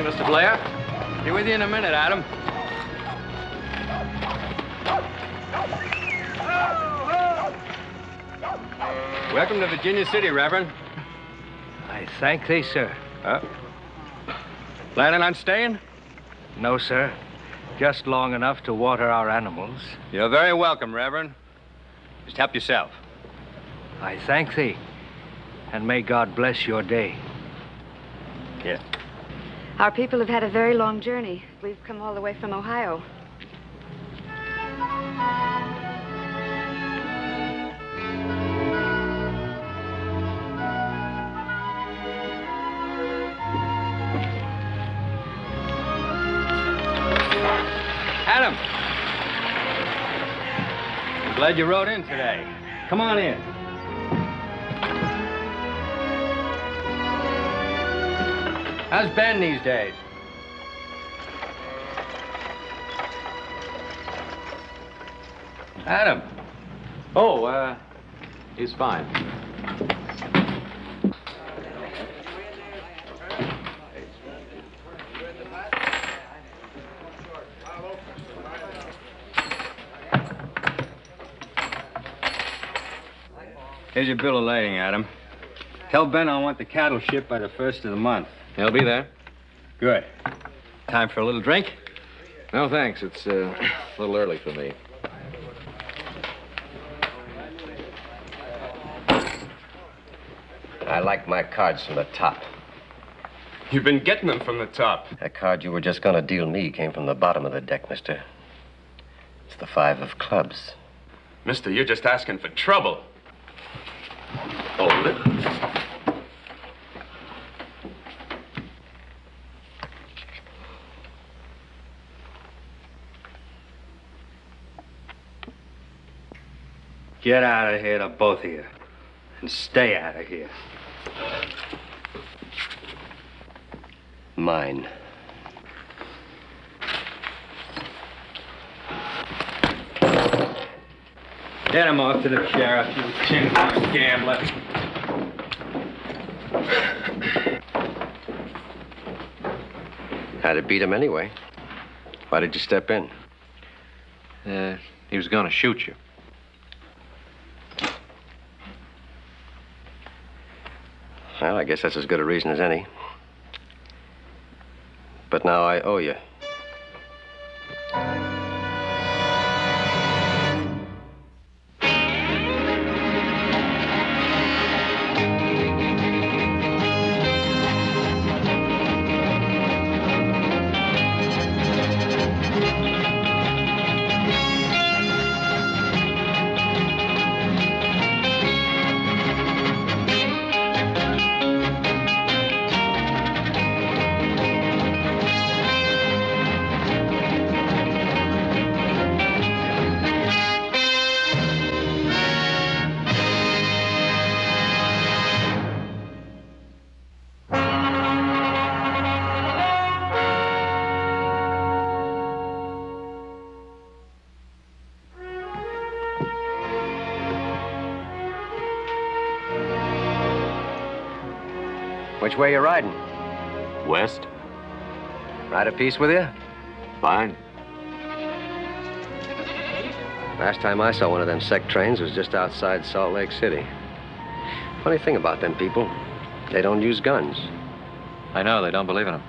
Morning, Mr. Blair. Be with you in a minute, Adam. Welcome to Virginia City, Reverend. I thank thee, sir. Uh, planning on staying? No, sir. Just long enough to water our animals. You're very welcome, Reverend. Just help yourself. I thank thee, and may God bless your day. Yeah. Our people have had a very long journey. We've come all the way from Ohio. Adam. I'm glad you rode in today. Come on in. How's Ben these days? Adam. Oh, uh, he's fine. Here's your bill of lading, Adam. Tell Ben I want the cattle shipped by the first of the month. He'll be there. Good. Time for a little drink? No, thanks. It's uh, a little early for me. I like my cards from the top. You've been getting them from the top. That card you were just going to deal me came from the bottom of the deck, mister. It's the five of clubs. Mister, you're just asking for trouble. Hold it. Get out of here, the both of you. And stay out of here. Mine. Get him off to the sheriff, you tin-horn gambler. Had to beat him anyway. Why did you step in? Uh, he was going to shoot you. Well, I guess that's as good a reason as any. But now I owe you. Ride a piece with you? Fine. Last time I saw one of them sec trains was just outside Salt Lake City. Funny thing about them people, they don't use guns. I know, they don't believe in them.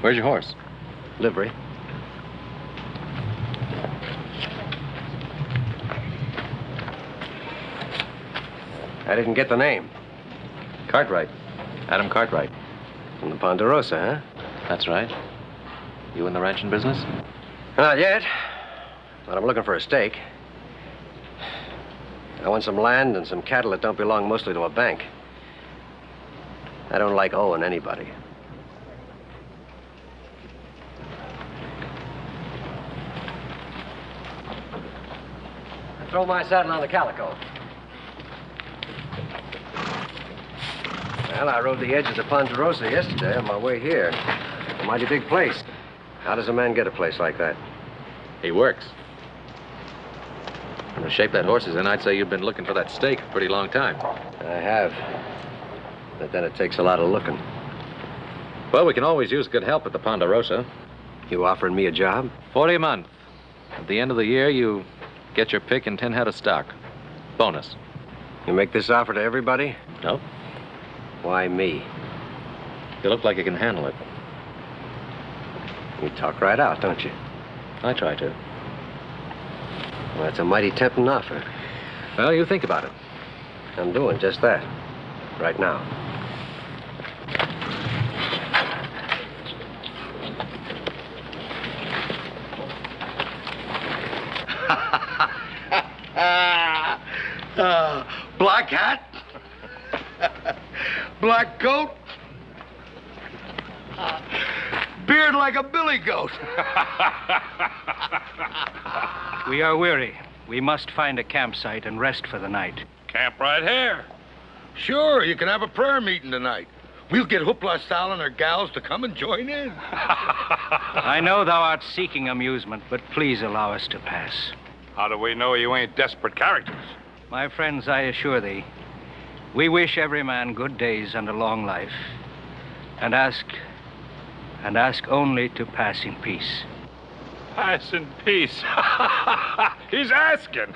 Where's your horse? Livery. I didn't get the name. Cartwright. Adam Cartwright. From the Ponderosa, huh? That's right. You in the ranching business? Not yet. But I'm looking for a stake. I want some land and some cattle that don't belong mostly to a bank. I don't like owing anybody. Throw my saddle on the calico. Well, I rode the edge of the Ponderosa yesterday on my way here. A mighty big place. How does a man get a place like that? He works. From the shape that horse is in, I'd say you've been looking for that stake a pretty long time. I have. But then it takes a lot of looking. Well, we can always use good help at the Ponderosa. You offering me a job? 40 a month. At the end of the year, you get your pick in 10 head of stock. Bonus. You make this offer to everybody? No? Why me? You look like you can handle it. You talk right out, don't you? I try to. Well, that's a mighty tempting offer. Well, you think about it. I'm doing just that. Right now. Uh, black hat, black coat, beard like a billy goat. We are weary. We must find a campsite and rest for the night. Camp right here. Sure, you can have a prayer meeting tonight. We'll get Hoopla Sal and her gals to come and join in. I know thou art seeking amusement, but please allow us to pass. How do we know you ain't desperate characters? My friends, I assure thee, we wish every man good days and a long life, and ask, and ask only to pass in peace. Pass in peace. He's asking.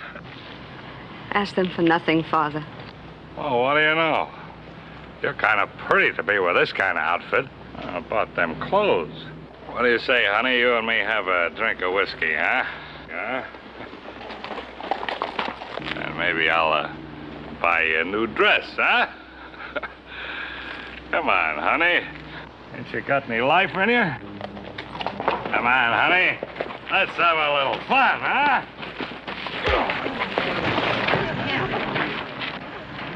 Ask them for nothing, Father. Well, what do you know? You're kind of pretty to be with this kind of outfit. I bought them clothes? What do you say, honey? You and me have a drink of whiskey, huh? Yeah? And maybe I'll uh, buy you a new dress, huh? Come on, honey. Ain't you got any life in you? Come on, honey. Let's have a little fun, huh?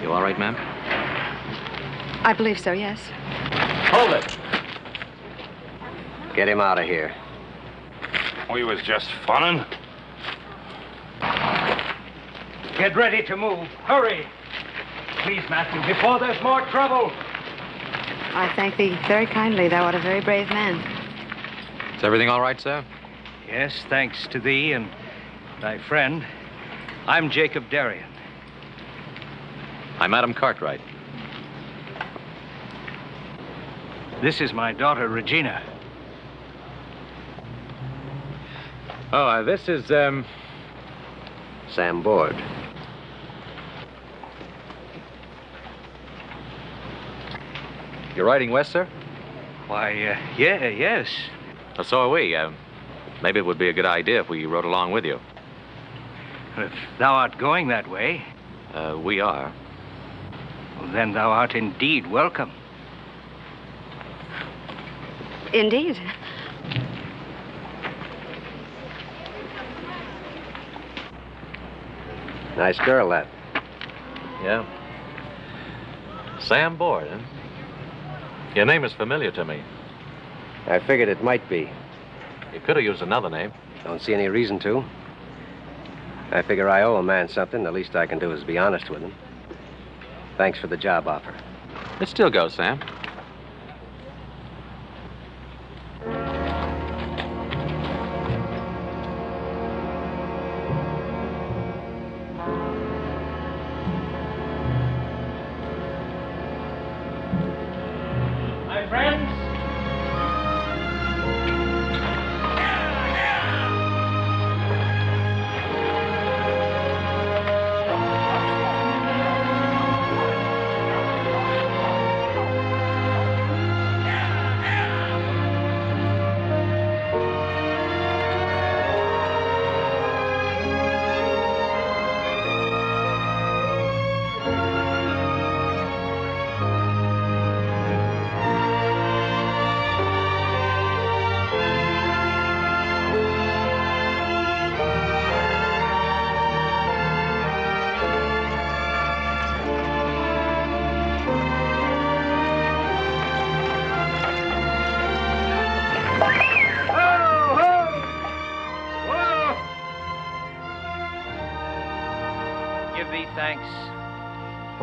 You all right, ma'am? I believe so, yes. Hold it! Get him out of here. We was just funnin'. Get ready to move. Hurry! Please, Matthew, before there's more trouble. I thank thee very kindly. Thou art a very brave man. Is everything all right, sir? Yes, thanks to thee and thy friend. I'm Jacob Darien. I'm Adam Cartwright. This is my daughter, Regina. Oh, uh, this is, um, Sam Board. You're riding west, sir? Why, uh, yeah, yes. Uh, so are we. Uh, maybe it would be a good idea if we rode along with you. If thou art going that way, Uh, we are. then thou art indeed welcome. Indeed. Nice girl, that. Yeah. Sam Board, huh? Your name is familiar to me. I figured it might be. You could have used another name. Don't see any reason to. I figure I owe a man something. The least I can do is be honest with him. Thanks for the job offer. It still goes, Sam.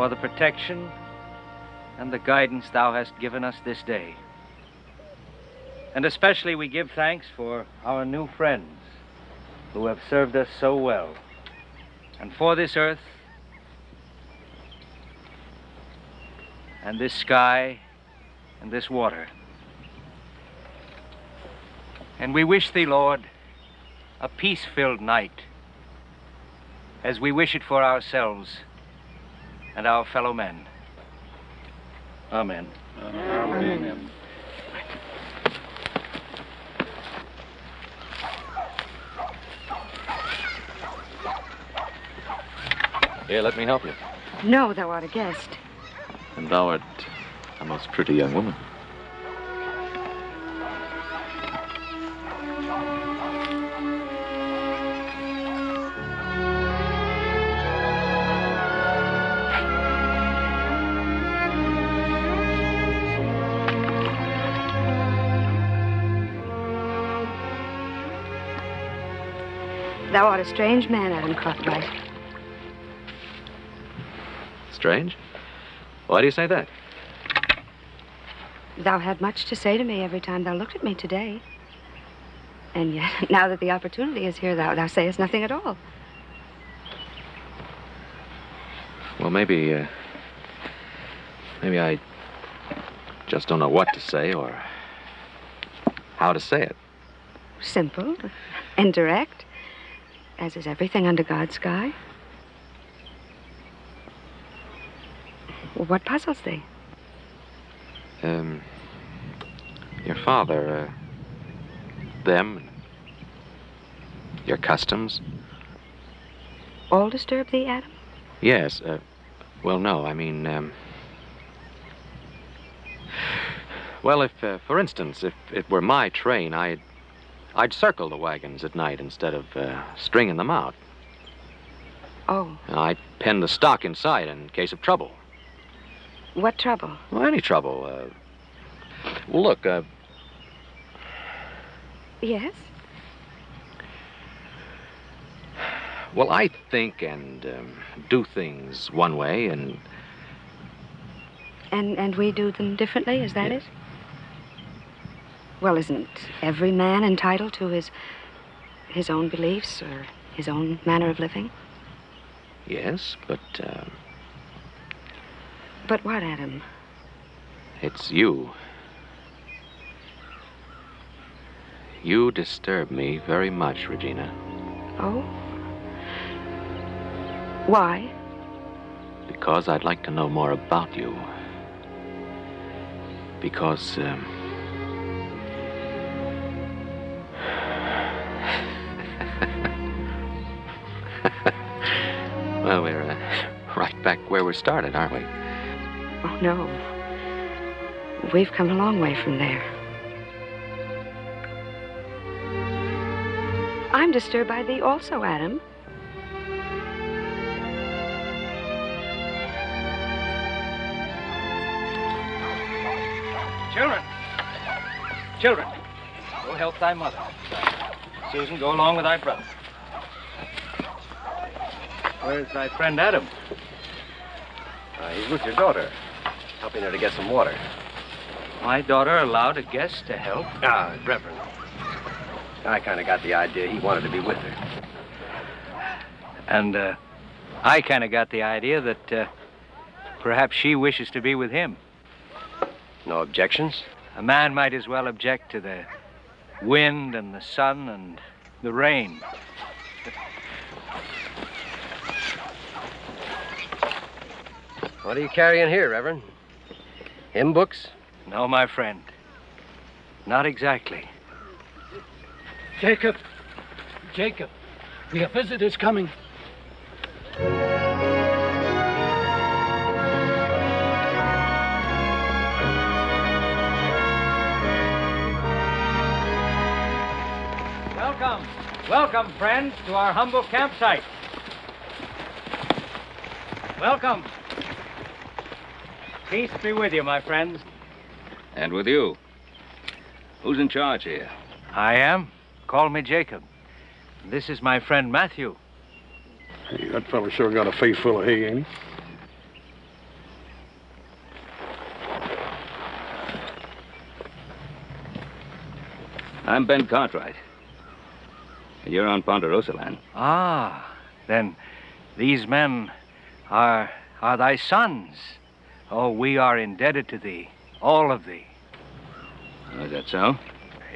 For the protection and the guidance thou hast given us this day. And especially we give thanks for our new friends who have served us so well. And for this earth and this sky and this water. And we wish thee, Lord, a peace filled night, as we wish it for ourselves and our fellow men. Amen. Amen. Here, let me help you. No, thou art a guest. And thou art a most pretty young woman. Thou art a strange man, Adam Cartwright. Strange? Why do you say that? Thou had much to say to me every time thou looked at me today. And yet, now that the opportunity is here, thou, thou sayest nothing at all. Well, maybe, uh, maybe I just don't know what to say or how to say it. Simple, indirect, as is everything under God's sky. What puzzles thee? Um, your father, uh, them, your customs. All disturb thee, Adam? Yes. Uh, well, no. I mean, um, well, if, uh, for instance, if it were my train, I'd, I'd circle the wagons at night instead of uh, stringing them out. Oh, I'd pen the stock inside in case of trouble. what trouble? Well, any trouble. Uh, well, look. Uh, Yes? well, I think and um, do things one way, and And and we do them differently, is that Yes. it? Well, isn't every man entitled to his his own beliefs or his own manner of living? yes, but uh, But what, Adam? it's you. You disturb me very much, Regina. Oh? Why? Because I'd like to know more about you. Because, um, well, we're uh, right back where we started, aren't we? Oh, no. We've come a long way from there. I'm disturbed by thee also, Adam. Children! Children! Go help thy mother. Susan, go along with thy brother. Where's my friend Adam? Uh, he's with your daughter, helping her to get some water. My daughter allowed a guest to help? Ah, Reverend. I kind of got the idea he wanted to be with her. And uh, I kind of got the idea that uh, perhaps she wishes to be with him. No objections? A man might as well object to the wind and the sun and the rain. What are you carrying here, Reverend? Hymn books? No, my friend. Not exactly. Jacob. Jacob. We have visitors coming. Welcome, welcome, friends, to our humble campsite. Welcome. Peace be with you, my friends. And with you. Who's in charge here? I am. Call me Jacob. This is my friend Matthew. Hey, that fella sure got a face full of hay, ain't he? I'm Ben Cartwright. And you're on Ponderosa land. Ah, then these men are are thy sons. Oh, we are indebted to thee, all of thee. Is that so?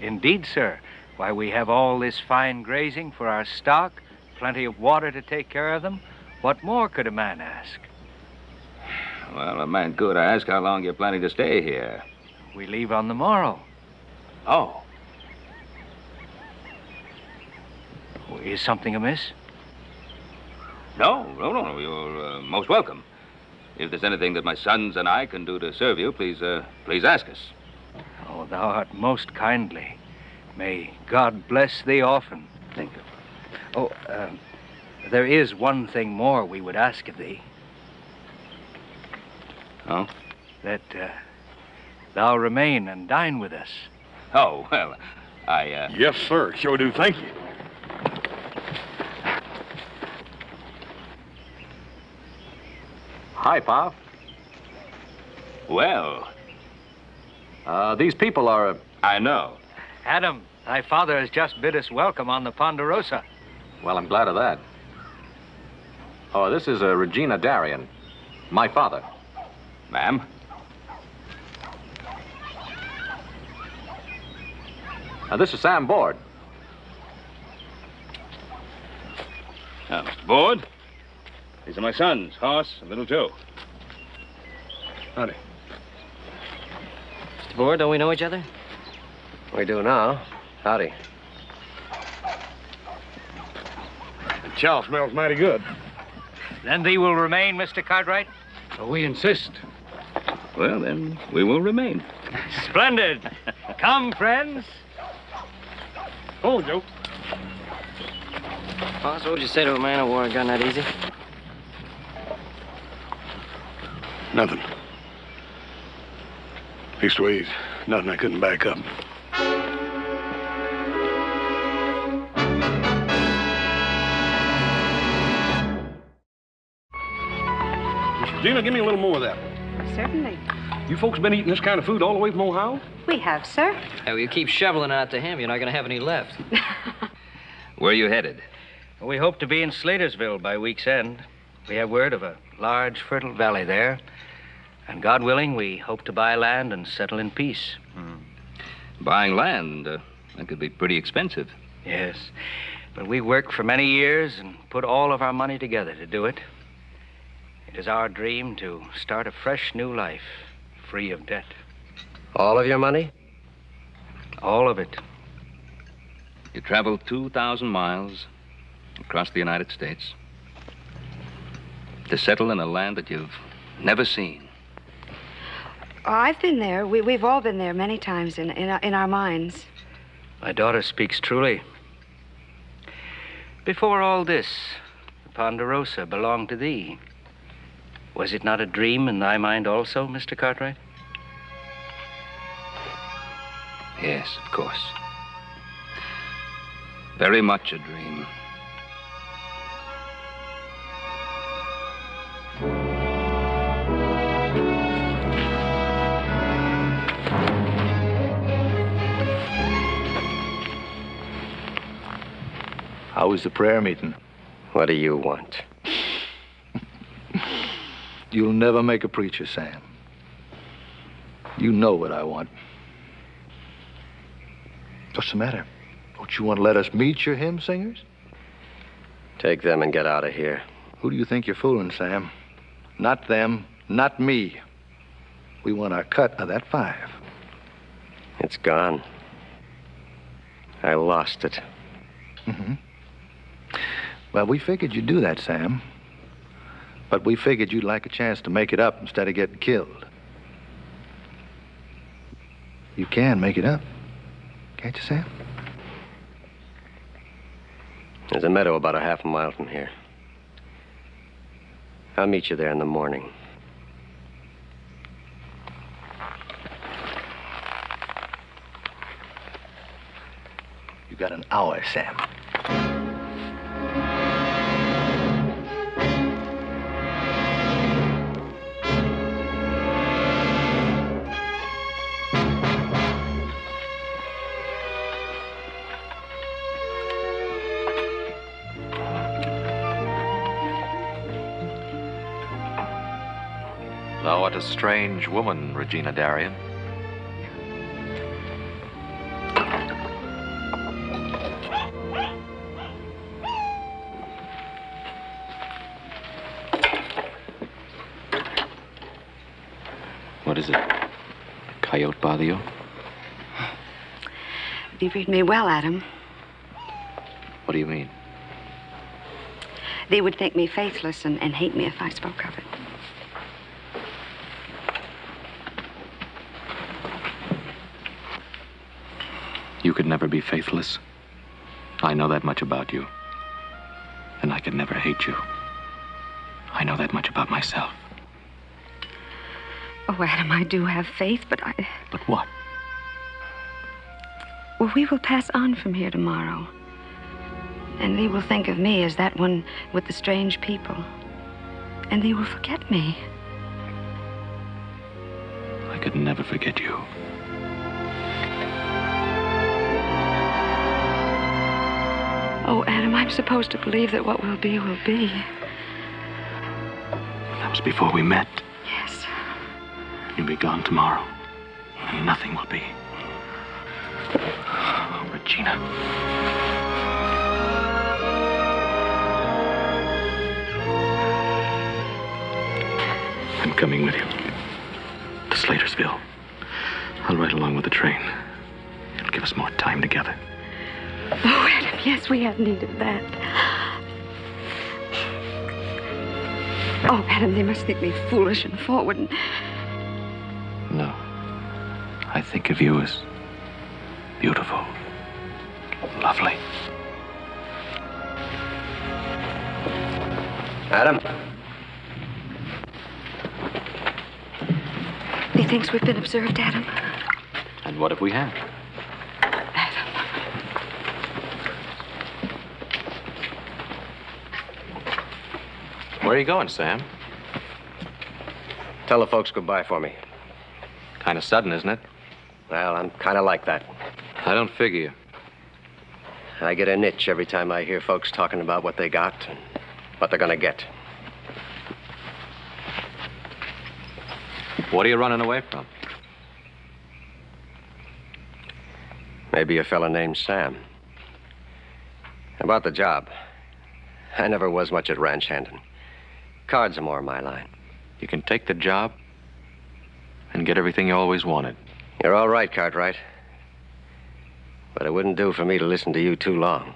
Indeed, sir. Why, we have all this fine grazing for our stock, plenty of water to take care of them. What more could a man ask? Well, a man could ask how long you're planning to stay here. We leave on the morrow. Oh. Is something amiss? No, no, no. You're uh, most welcome. If there's anything that my sons and I can do to serve you, please, uh, please ask us. Oh, thou art most kindly. May God bless thee often. Thank you. Oh, um, there is one thing more we would ask of thee. Oh? That uh, thou remain and dine with us. Oh, well, I, uh... Yes, sir. Sure do. Thank you. Hi, Pa. Well, Uh, these people are. Uh, I know. Adam, thy father has just bid us welcome on the Ponderosa. well, I'm glad of that. Oh, this is uh, Regina Darien, my father. Ma'am? Uh, this is Sam Board. Uh, Mr. Board? These are my sons, Hoss and Little Joe. Howdy. Mr. Board, don't we know each other? We do now. Howdy. The chow smells mighty good. Then thee will remain, Mr. Cartwright? So We insist. Well, then, we will remain. Splendid. Come, friends. Oh, Joe. Boss, what would you say to a man who wore a gun that easy? Nothing. Leastways, nothing I couldn't back up. Miss Gina, give me a little more of that. Certainly. You folks been eating this kind of food all the way from Ohio? We have, sir. Hey, well, you keep shoveling it out to him, you're not going to have any left. Where are you headed? We hope to be in Slatersville by week's end. We have word of a large, fertile valley there. And God willing, we hope to buy land and settle in peace. Buying land. Uh, that could be pretty expensive. Yes. But we worked for many years and put all of our money together to do it. It is our dream to start a fresh new life, free of debt. All of your money? All of it. You traveled 2,000 miles across the United States to settle in a land that you've never seen. Oh, I've been there. We, we've all been there many times in, in, in our minds. My daughter speaks truly. Before all this, the Ponderosa belonged to thee. Was it not a dream in thy mind also, Mr. Cartwright? Yes, of course. Very much a dream. How was the prayer meeting? What do you want? You'll never make a preacher, Sam. You know what I want. What's the matter? Don't you want to let us meet your hymn singers? Take them and get out of here. Who do you think you're fooling, Sam? Not them, not me. We want our cut of that five. It's gone. I lost it. Mm-hmm. Well, we figured you'd do that, Sam. But we figured you'd like a chance to make it up instead of getting killed. You can make it up. Can't you, Sam? There's a meadow about a half a mile from here. I'll meet you there in the morning. You got an hour, Sam. a strange woman, Regina Darien. What is it? A coyote bother you? You've read me well, Adam. What do you mean? They would think me faithless and, and hate me if I spoke of it. I know that much about you. And I could never hate you. I know that much about myself. Oh, Adam, I do have faith, but I. But what? Well, we will pass on from here tomorrow. And they will think of me as that one with the strange people. And they will forget me. I could never forget you. Oh, Adam, I'm supposed to believe that what will be will be. That was before we met. Yes. You'll be gone tomorrow. And nothing will be. Oh, Regina. I'm coming with you. To Slatersville. I'll ride along with the train. It'll give us more time together. Oh, Adam, yes, we have need of that. Oh, Adam, they must think me foolish and forward. And... No. I think of you as beautiful, lovely. Adam? He thinks we've been observed, Adam. And what if we have? Where are you going, Sam? Tell the folks goodbye for me. Kind of sudden, isn't it? Well, I'm kind of like that. I don't figure you. I get an itch every time I hear folks talking about what they got and what they're going to get. What are you running away from? Maybe a fella named Sam. About the job. I never was much at ranch handing. Cards are more my line. You can take the job and get everything you always wanted. You're all right, Cartwright. But it wouldn't do for me to listen to you too long.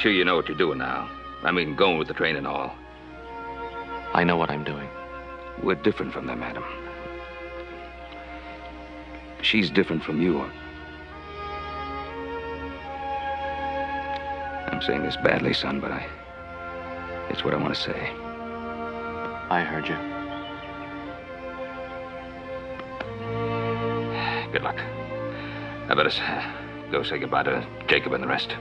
Sure you know what you're doing now? I mean, going with the train and all. I know what I'm doing. We're different from them, Adam. She's different from you. I'm saying this badly, son, but I. It's what I want to say. I heard you. Good luck. I better go say goodbye to Jacob and the rest.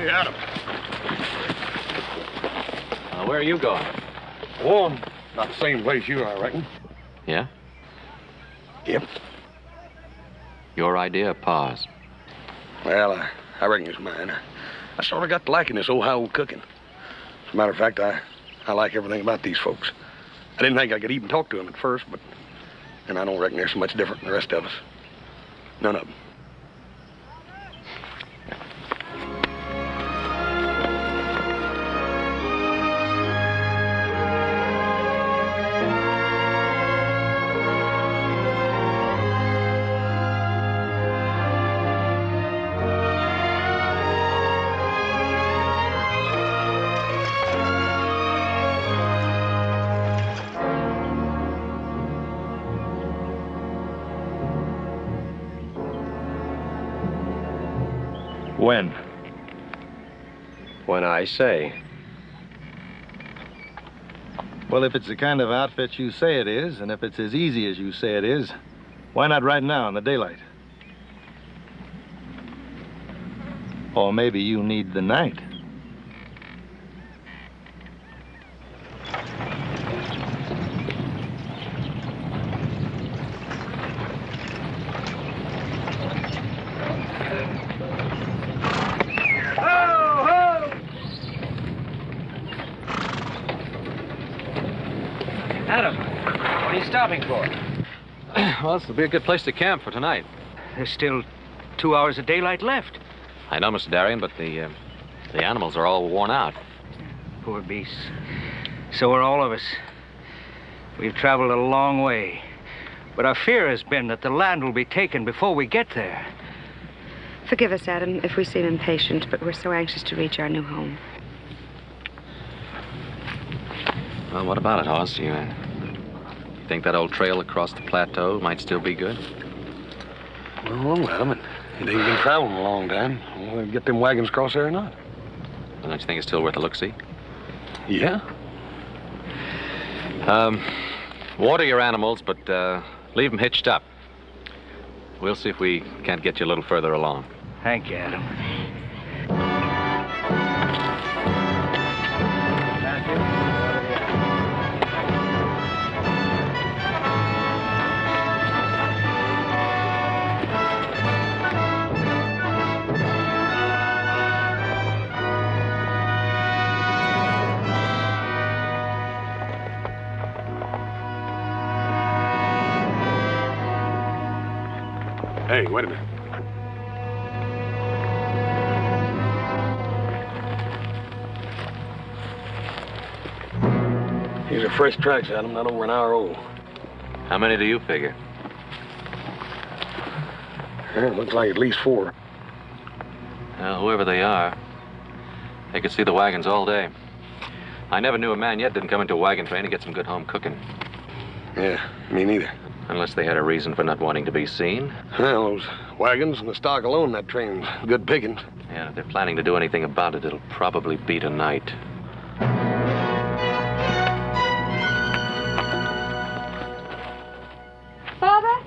Hey, Adam. Where are you going? I'm not the same place you are, I reckon. Yeah? Yep. Your idea, Pa's. Well, I, I reckon it's mine. I, I sort of got to liking this Ohio cooking. As a matter of fact, I, I like everything about these folks. I didn't think I could even talk to them at first, but and I don't reckon they're so much different than the rest of us. None of them. Well, if it's the kind of outfit you say it is, and if it's as easy as you say it is, why not right now in the daylight? Or maybe you need the night. Well, this will be a good place to camp for tonight. There's still two hours of daylight left. I know, Mr. Darien, but the, uh, the animals are all worn out. Poor beasts. So are all of us. We've traveled a long way. But our fear has been that the land will be taken before we get there. Forgive us, Adam, if we seem impatient, but we're so anxious to reach our new home. Well, what about it, Hoss? You, uh, you think that old trail across the plateau might still be good? Well, well, it, it ain't been traveling a long time. We'll get them wagons across there or not. Well, don't you think it's still worth a look-see? Yeah. Um, water your animals, but uh, leave them hitched up. We'll see if we can't get you a little further along. Thank you, Adam. Hey, wait a minute. These are fresh tracks, Adam, not over an hour old. How many do you figure? Yeah, it looks like at least four. Well, whoever they are, they could see the wagons all day. I never knew a man yet didn't come into a wagon train to get some good home cooking. Yeah, me neither. Unless they had a reason for not wanting to be seen. Well, those wagons and the stock alone, that train's good pickings. Yeah, if they're planning to do anything about it, it'll probably be tonight. Father?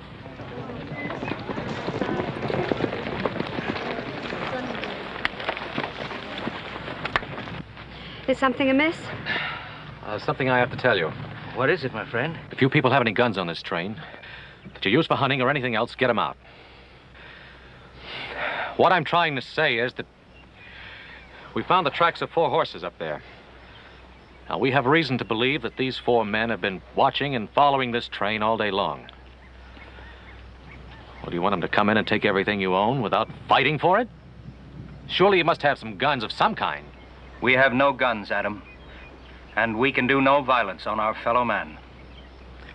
Is something amiss? Uh, something I have to tell you. What is it, my friend? If you people have any guns on this train that you use for hunting or anything else, get them out. What I'm trying to say is that we found the tracks of four horses up there. Now, we have reason to believe that these four men have been watching and following this train all day long. Well, do you want them to come in and take everything you own without fighting for it? Surely you must have some guns of some kind. We have no guns, Adam. And we can do no violence on our fellow man.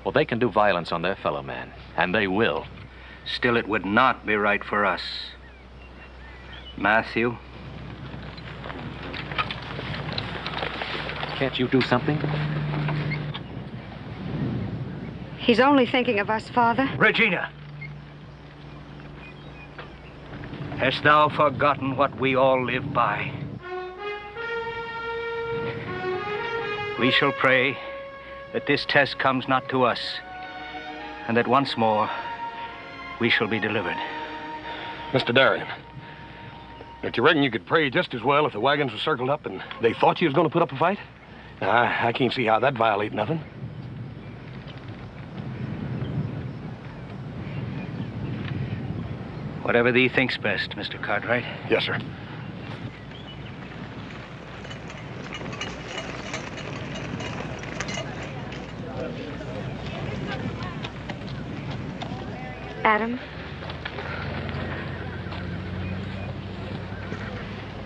Well, they can do violence on their fellow man, and they will. Still, it would not be right for us. Matthew, Can't you do something? He's only thinking of us, Father. Regina! Hast thou forgotten what we all live by? We shall pray that this test comes not to us, and that once more we shall be delivered. Mr. Darien, don't you reckon you could pray just as well if the wagons were circled up and they thought you was going to put up a fight? I, I can't see how that'd violate nothing. Whatever thee thinks best, Mr. Cartwright. Yes, sir. Adam?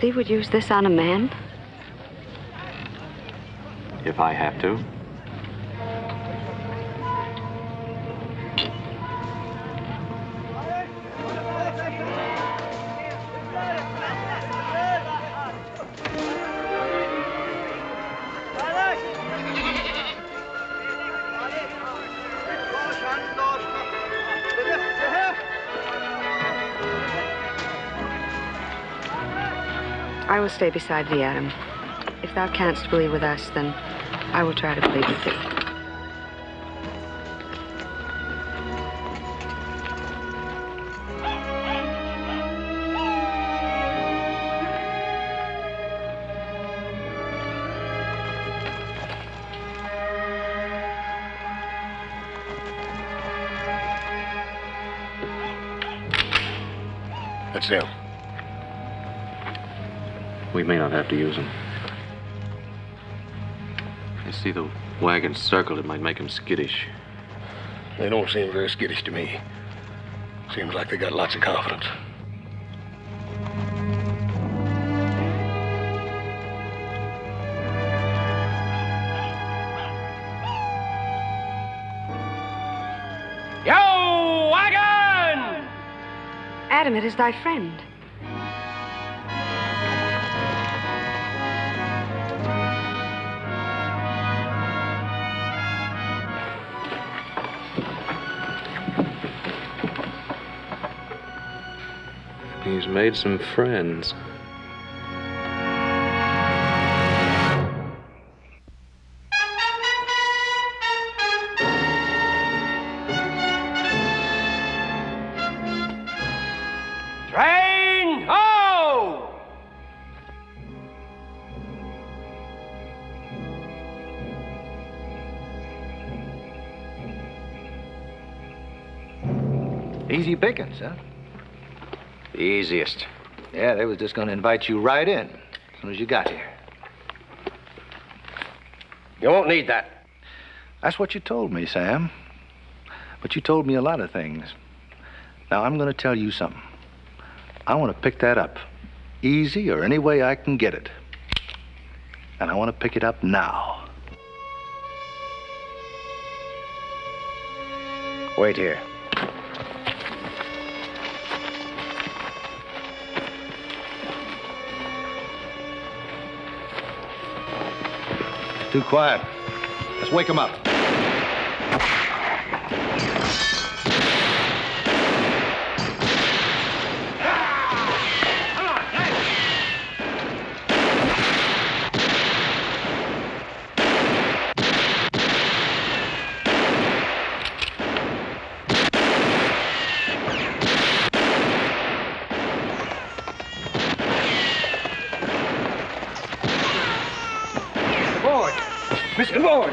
They would use this on a man? If I have to. Will stay beside thee, Adam. If thou canst believe with us, then I will try to believe with thee. We may not have to use them. I see the wagon circled, it might make them skittish. They don't seem very skittish to me. Seems like they got lots of confidence. Yo, wagon! Adam, it is thy friend. He's made some friends. Easy pickings, huh? The easiest. Yeah, they was just going to invite you right in as soon as you got here. You won't need that. That's what you told me, Sam. But you told me a lot of things. Now, I'm going to tell you something. I want to pick that up. Easy or any way I can get it. And I want to pick it up now. Wait here. Too quiet. Let's wake him up. Board! Mr. Board!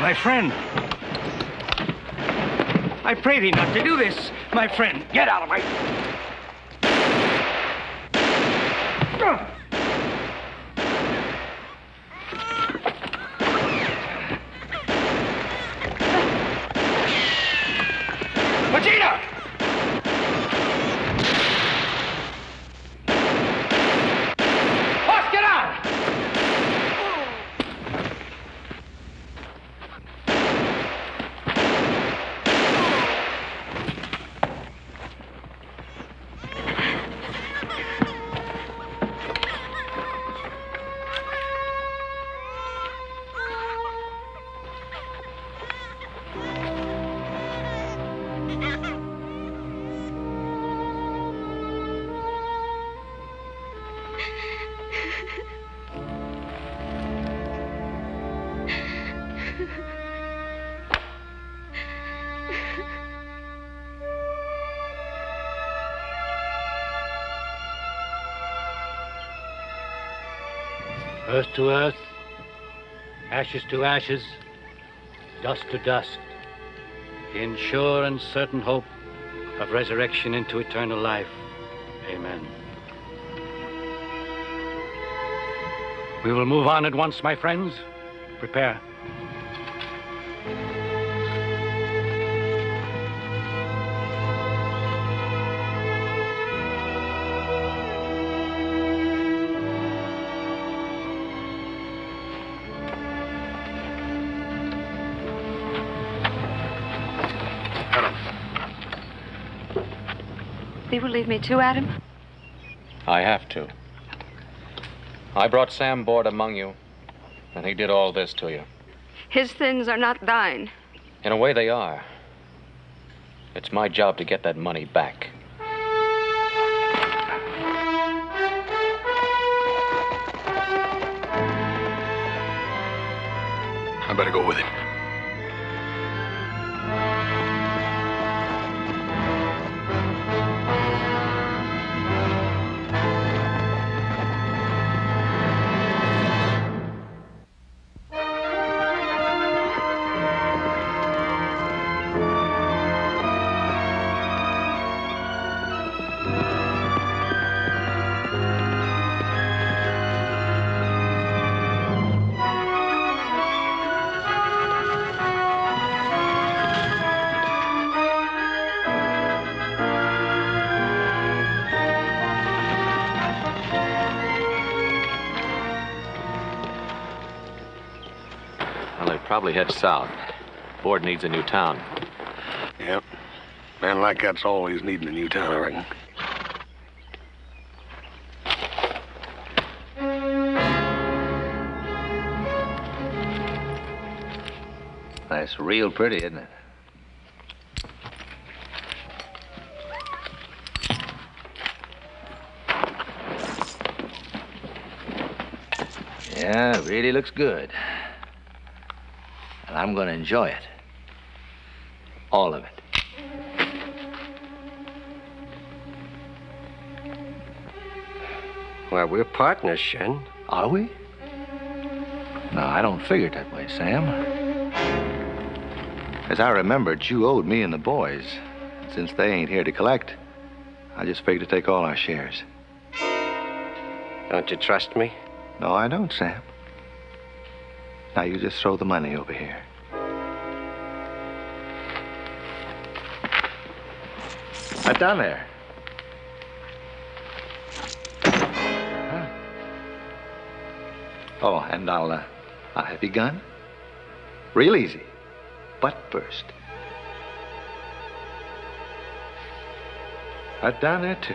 My friend. Not to do this, my friend. Get out of my... Earth to earth, ashes to ashes, dust to dust, in sure and certain hope of resurrection into eternal life. Amen. We will move on at once, my friends. Prepare. Leave me too, Adam? I have to. I brought Sam Board among you, and he did all this to you. His sins are not thine. In a way, they are. It's my job to get that money back. Probably head south. Ford needs a new town. Yep. Man like that's always needing a new town, I reckon. That's real pretty, isn't it? Yeah, it really looks good. I'm going to enjoy it. All of it. Well, we're partners, Shen. Are we? No, I don't figure it that way, Sam. As I remembered, you owed me and the boys. Since they ain't here to collect, I just figured to take all our shares. Don't you trust me? No, I don't, Sam. Now you just throw the money over here. Right down there. Huh. Oh, and I'll, uh, I'll have your gun. Real easy. Butt first. Right down there, too.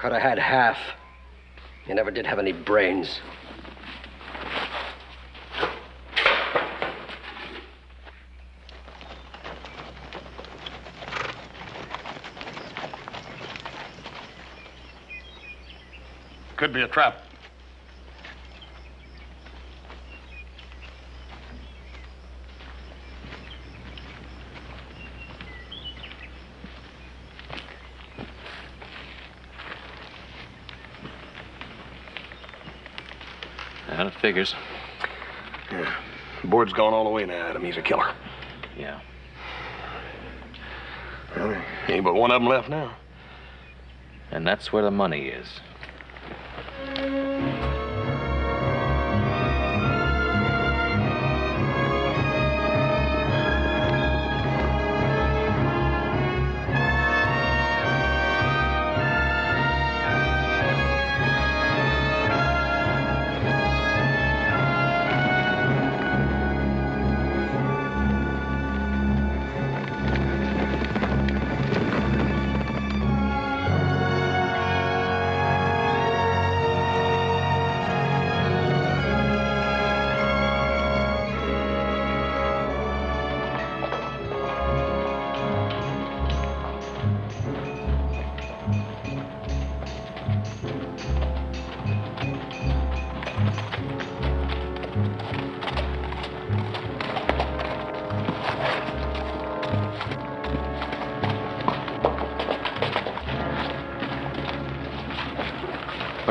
Could have had half. You never did have any brains. Could be a trap. And it figures. Yeah. Board's gone all the way now, Adam. He's a killer. Yeah. Well, ain't but one of them left now. And that's where the money is.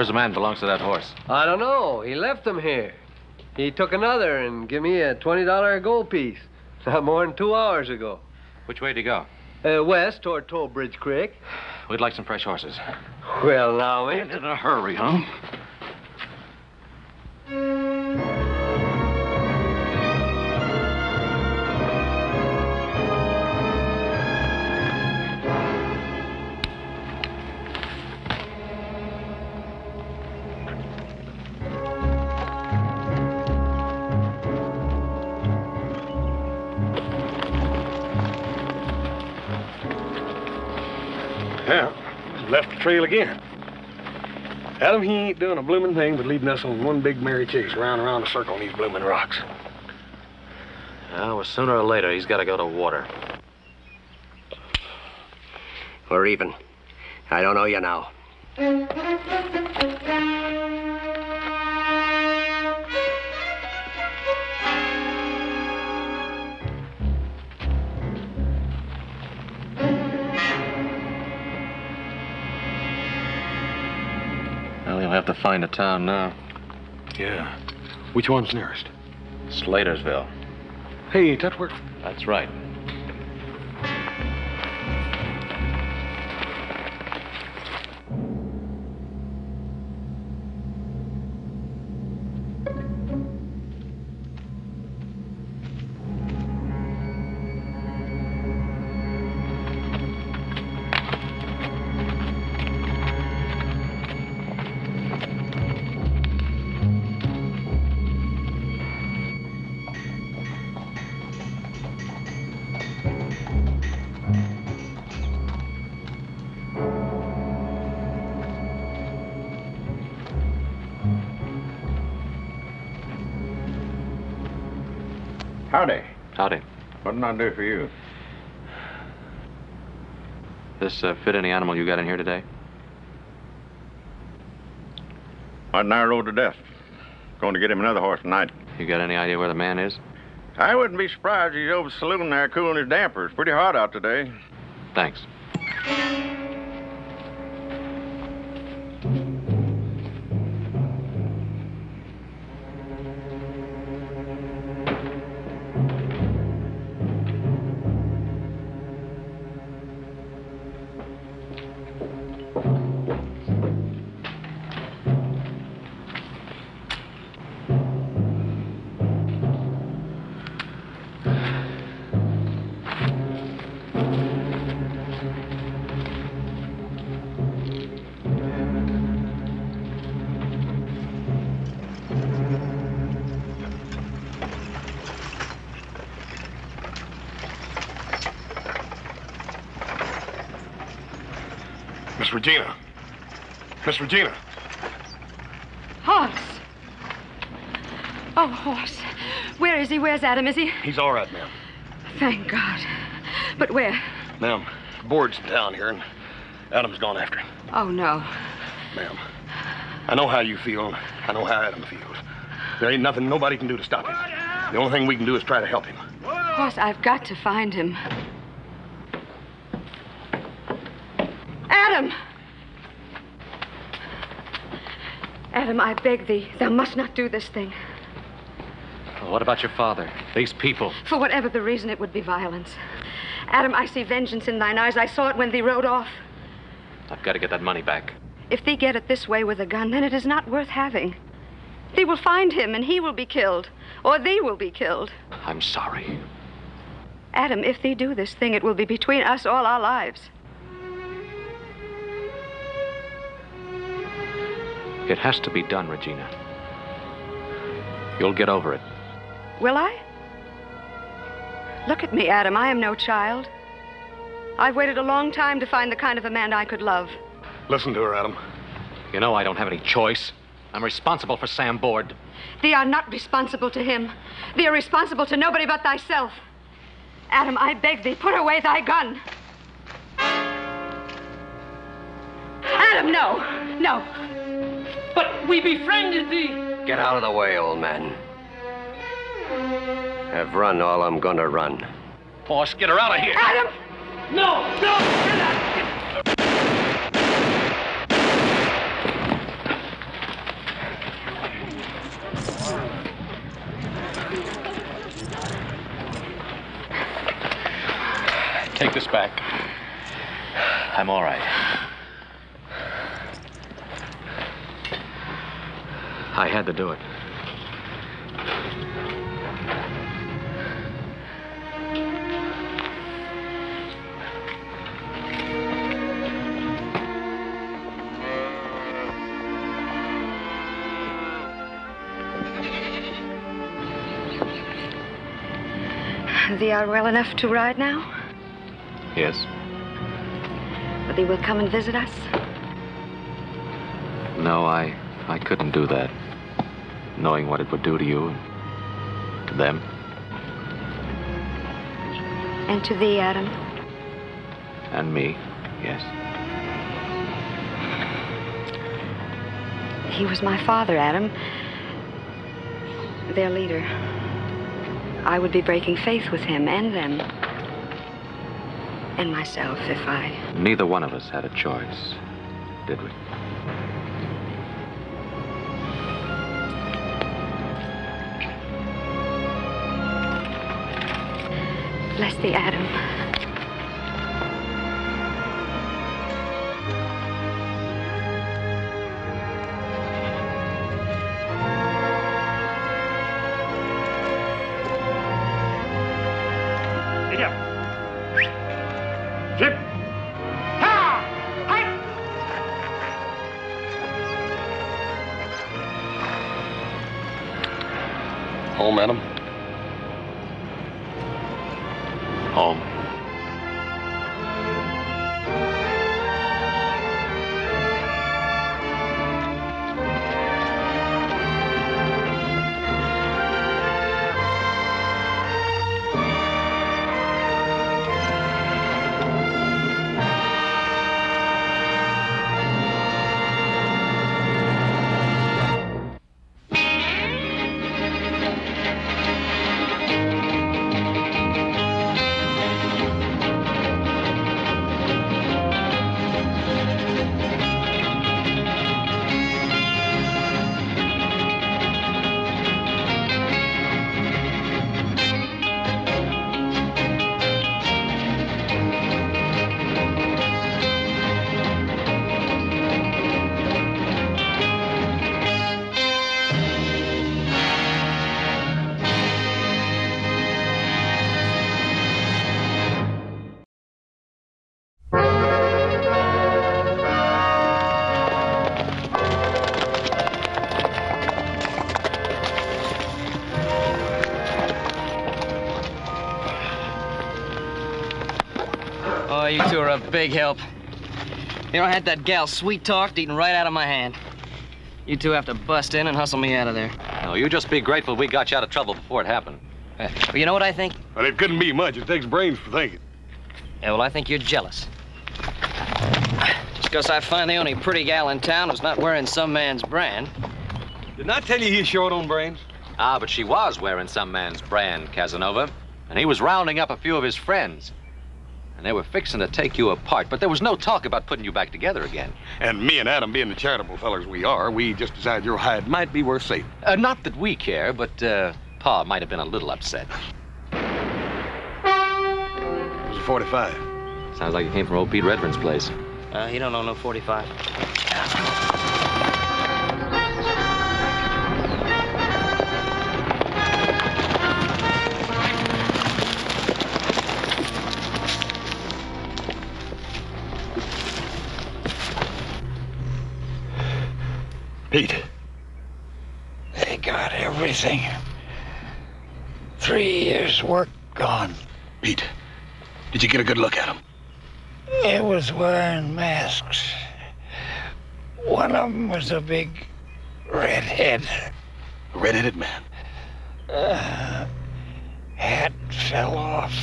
The man belongs to that horse? I don't know. He left them here. He took another and give me a $20 gold piece. Not more than two hours ago. Which way did he go? Uh, west toward Toll Bridge Creek. We'd like some fresh horses. Well, now, ain't In a hurry, huh? Yeah, left the trail again. Adam, he ain't doing a blooming thing but leading us on one big merry chase round and round a circle on these blooming rocks. Well, sooner or later, he's got to go to water. We're even. I don't know you now. He'll have to find a town now. Yeah. Which one's nearest? Slatersville. Hey, ain't that where... That's right. I do for you? This uh, fit any animal you got in here today? Martin I rode to death. Going to get him another horse tonight. You got any idea where the man is? I wouldn't be surprised if he's over the saloon there cooling his dampers. Pretty hot out today. Thanks. Where's Adam? Is he? He's all right, ma'am. Thank God. But where? Ma'am, Board's down here, and Adam's gone after him. Oh, no. Ma'am, I know how you feel, and I know how Adam feels. There ain't nothing nobody can do to stop him. The only thing we can do is try to help him. Of course, I've got to find him. Adam! Adam, I beg thee, thou must not do this thing. Well, what about your father? These people. For whatever the reason, it would be violence. Adam, I see vengeance in thine eyes. I saw it when thee rode off. I've got to get that money back. If thee get it this way with a gun, then it is not worth having. Thee will find him, and he will be killed. Or thee will be killed. I'm sorry. Adam, if thee do this thing, it will be between us all our lives. It has to be done, Regina. You'll get over it. Will I? Look at me, Adam. I am no child. I've waited a long time to find the kind of a man I could love. Listen to her, Adam. You know I don't have any choice. I'm responsible for Sam Board. Thee are not responsible to him. Thee are responsible to nobody but thyself. Adam, I beg thee, put away thy gun. Adam, no. No. But we befriended thee. Get out of the way, old man. I've run all I'm gonna run. Boss, get her out of here. Adam! No, no, get out. Take this back. I'm all right. I had to do it. Thee are well enough to ride now? Yes. Thee will come and visit us? No, I I couldn't do that. Knowing what it would do to you and to them. And to thee, Adam? And me, yes. He was my father, Adam. Their leader. I would be breaking faith with him and them. And myself if I. Neither one of us had a choice, did we? Bless the Adam. Big help. You know, I had that gal sweet talked eating right out of my hand. You two have to bust in and hustle me out of there. No, you just be grateful we got you out of trouble before it happened. But you know what I think? Well, it couldn't be much. It takes brains for thinking. Yeah, well, I think you're jealous. Just because I find the only pretty gal in town who's not wearing some man's brand. Didn't I tell you he's short on brains? Ah, but she was wearing some man's brand, Casanova. And he was rounding up a few of his friends. And they were fixing to take you apart, but there was no talk about putting you back together again. And me and Adam, being the charitable fellers we are, we just decided your hide might be worth saving. Uh, not that we care, but uh, Pa might have been a little upset. It was a 45. Sounds like it came from old Pete Redfern's place. Uh, he don't own no 45. Pete. They got everything. Three years' work gone. Pete, did you get a good look at him? They was wearing masks. One of them was a big redhead. A red-headed man. Uh, hat fell off.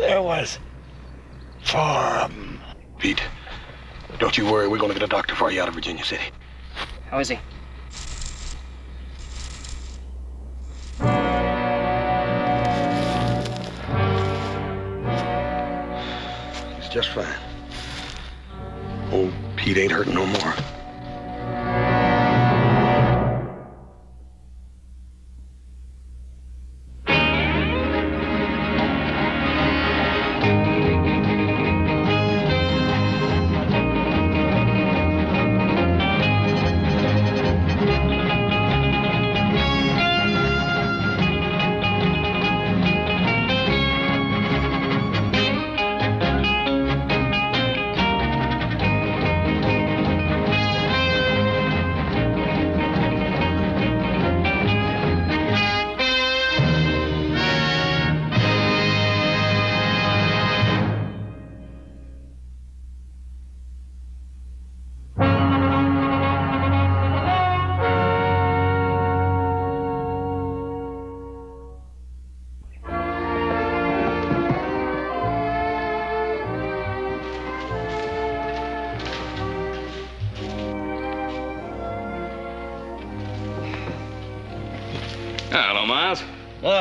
There was four of them. Pete, don't you worry. We're going to get a doctor for you out of Virginia City. How is he? He's just fine. Old Pete ain't hurting no more.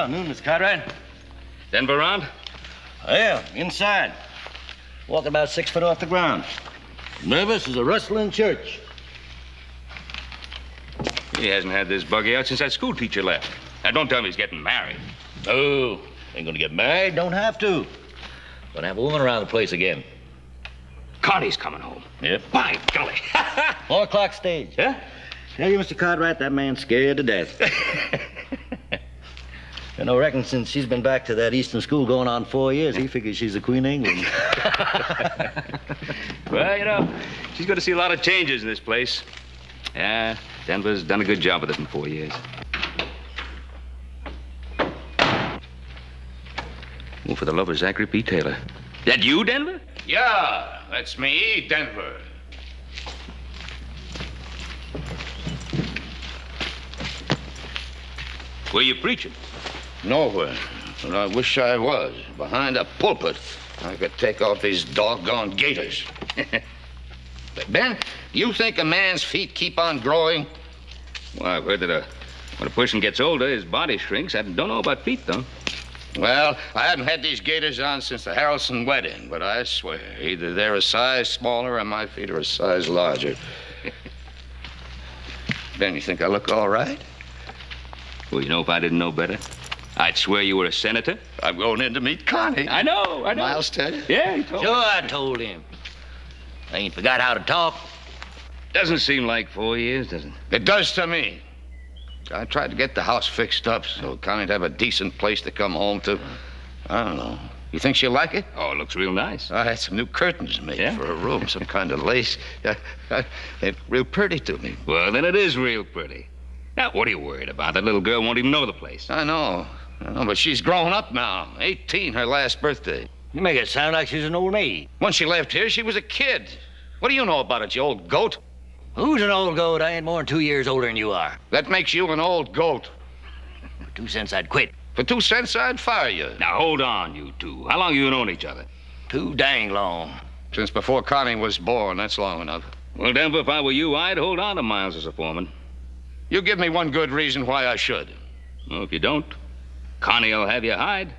Oh, noon, Miss Cartwright. Denver around? Yeah, inside. Walking about six foot off the ground. Nervous as a rustling church. He hasn't had this buggy out since that school teacher left. Now, don't tell me he's getting married. No, ain't gonna get married, don't have to. Gonna have a woman around the place again. Connie's coming home. Yep. By golly. Four o'clock stage. Huh? Tell you, Mr. Cartwright, that man's scared to death. You know, reckon since she's been back to that Eastern school going on four years, he figures she's the Queen of England. Well, you know, she's going to see a lot of changes in this place. Yeah, Denver's done a good job with it in four years. Oh, for the love of Zachary P. Taylor. That you, Denver? Yeah, that's me, Denver. Where you preaching? Nowhere. But I wish I was. Behind a pulpit. I could take off these doggone gaiters. but ben, do you think a man's feet keep on growing? Well, I've heard that a, when a person gets older, his body shrinks. I don't know about feet, though. Well, I haven't had these gaiters on since the Harrelson wedding, but I swear, either they're a size smaller or my feet are a size larger. ben, you think I look all right? Well, you know, if I didn't know better, I'd swear you were a senator. I'm going in to meet Connie. I know, I know. Miles tell you? Yeah, he told Sure, me. I told him. I ain't forgot how to talk. Doesn't seem like four years, does it? It does to me. I tried to get the house fixed up so Connie'd have a decent place to come home to. I don't know. You think she'll like it? Oh, it looks real nice. Ah, I had some new curtains made Yeah? for her room, some kind of lace. It's real pretty to me. Well, then it is real pretty. Now, what are you worried about? That little girl won't even know the place. I know. Know, but she's grown up now. 18, her last birthday. You make it sound like she's an old maid. When she left here, she was a kid. What do you know about it, you old goat? Who's an old goat? I ain't more than two years older than you are. That makes you an old goat. For two cents, I'd quit. For two cents, I'd fire you. Now, hold on, you two. How long you known each other? Too dang long. Since before Connie was born, that's long enough. Well, Denver, if I were you, I'd hold on to Miles as a foreman. You give me one good reason why I should. Well, if you don't, Connie will have you hide.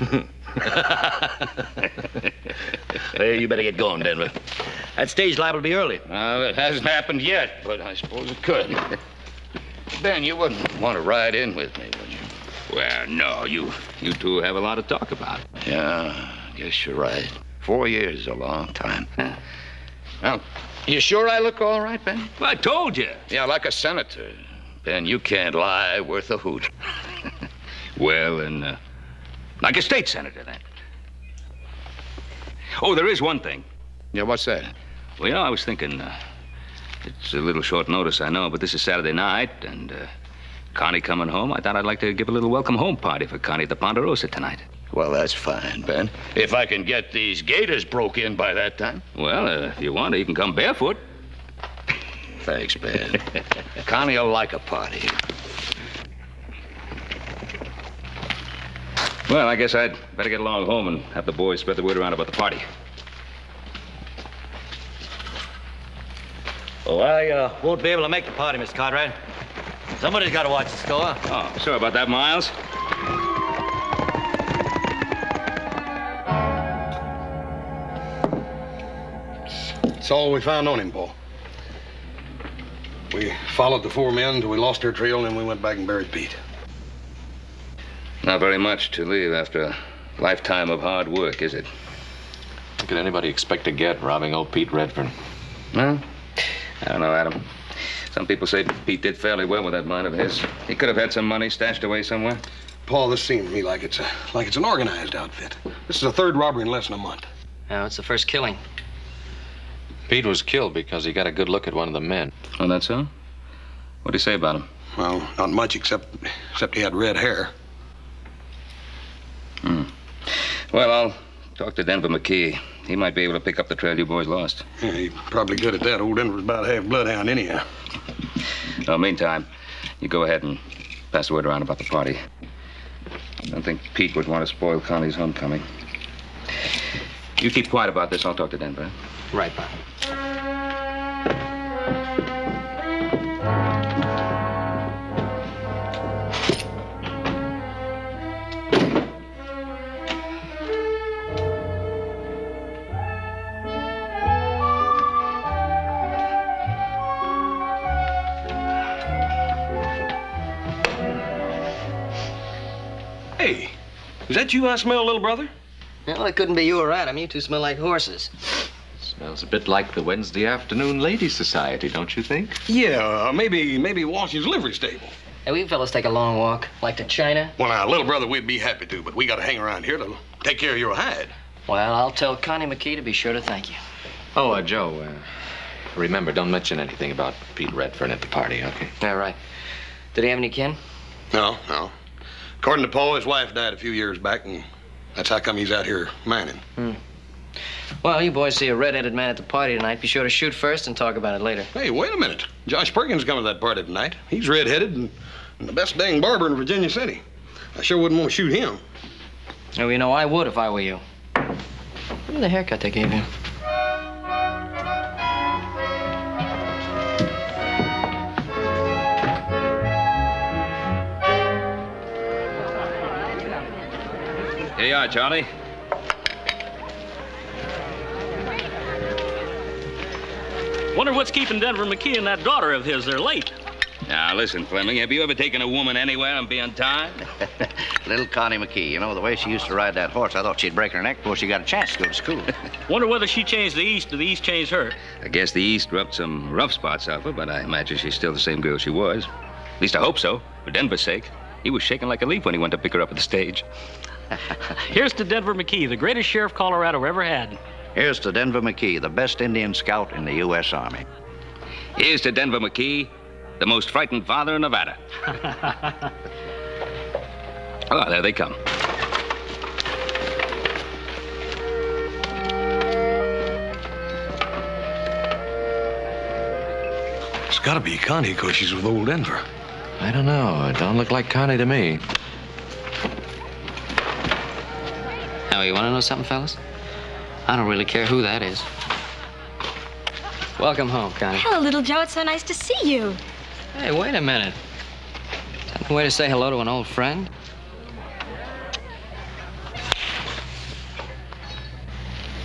Well, you better get going, Denver. That stage liable to be early. Well, it hasn't happened yet, but I suppose it could. ben, you wouldn't want to ride in with me, would you? Well, no, you you two have a lot to talk about. Yeah, I guess you're right. Four years is a long time. Well, you sure I look all right, Ben? Well, I told you. Yeah, like a senator. Ben, you can't lie worth a hoot. Well, and uh, like a state senator, then. Oh, there is one thing. Yeah, what's that? Well, you know, I was thinking. Uh, it's a little short notice, I know, but this is Saturday night, and uh, Connie coming home. I thought I'd like to give a little welcome home party for Connie at the Ponderosa tonight. Well, that's fine, Ben. If I can get these gaiters broke in by that time. Well, uh, if you want to, you can come barefoot. Thanks, Ben. Connie'll like a party. Well, I guess I'd better get along home and have the boys spread the word around about the party. Oh, I uh, won't be able to make the party, Miss Conrad. Somebody's got to watch the store. Oh, sorry about that, Miles. That's all we found on him, Pa. We followed the four men till we lost their trail, and then we went back and buried Pete. Not very much to leave after a lifetime of hard work, is it? What could anybody expect to get robbing old Pete Redfern? Well, I don't know, Adam. Some people say Pete did fairly well with that mine of his. He could have had some money stashed away somewhere. Pa, this seems to me like it's a like it's an organized outfit. This is the third robbery in less than a month. No, it's the first killing. Pete was killed because he got a good look at one of the men. Oh, that's so? What'd he say about him? Well, not much except except he had red hair. Hmm. Well, I'll talk to Denver McKee. He might be able to pick up the trail you boys lost. Yeah, he's probably good at that. Old Denver's about half bloodhound anyhow. Well, meantime, you go ahead and pass the word around about the party. I don't think Pete would want to spoil Connie's homecoming. You keep quiet about this. I'll talk to Denver. Right, Bob. Hey, is that you I smell, little brother? Well, it couldn't be you or Adam. You two smell like horses. Smells a bit like the Wednesday afternoon ladies' society, don't you think? Yeah, uh, maybe maybe Washington's livery stable. Hey, we fellas take a long walk, like to China. Well, now, little brother, we'd be happy to, but we got to hang around here to take care of your hide. Well, I'll tell Connie McKee to be sure to thank you. Oh, uh, Joe, uh, remember, don't mention anything about Pete Redfern at the party, okay? Yeah, right. Did he have any kin? No, no. According to Pa, his wife died a few years back, and that's how come he's out here mining. Hmm. Well, you boys see a red-headed man at the party tonight. Be sure to shoot first and talk about it later. Hey, wait a minute. Josh Perkins coming to that party tonight. He's red-headed and, and the best dang barber in Virginia City. I sure wouldn't want to shoot him. Oh, you know, I would if I were you. Look at the haircut they gave him. Here you are, Charlie. Wonder what's keeping Denver McKee and that daughter of his. They're late. Now, listen, Fleming, have you ever taken a woman anywhere and be on time? Little Connie McKee, you know, the way she used to ride that horse, I thought she'd break her neck before she got a chance to go to school. Wonder whether she changed the East or the East changed her. I guess the East rubbed some rough spots off her, but I imagine she's still the same girl she was. At least I hope so, for Denver's sake. He was shaking like a leaf when he went to pick her up at the stage. Here's to Denver McKee, the greatest sheriff Colorado ever had. Here's to Denver McKee, the best Indian scout in the U.S. Army. Here's to Denver McKee, the most frightened father in Nevada. oh, there they come. It's gotta be Connie, because she's with old Denver. I don't know. It don't look like Connie to me. Now, you want to know something, fellas? I don't really care who that is. Welcome home, Connie. Hello, little Joe. It's so nice to see you. Hey, wait a minute. Is that the way to say hello to an old friend?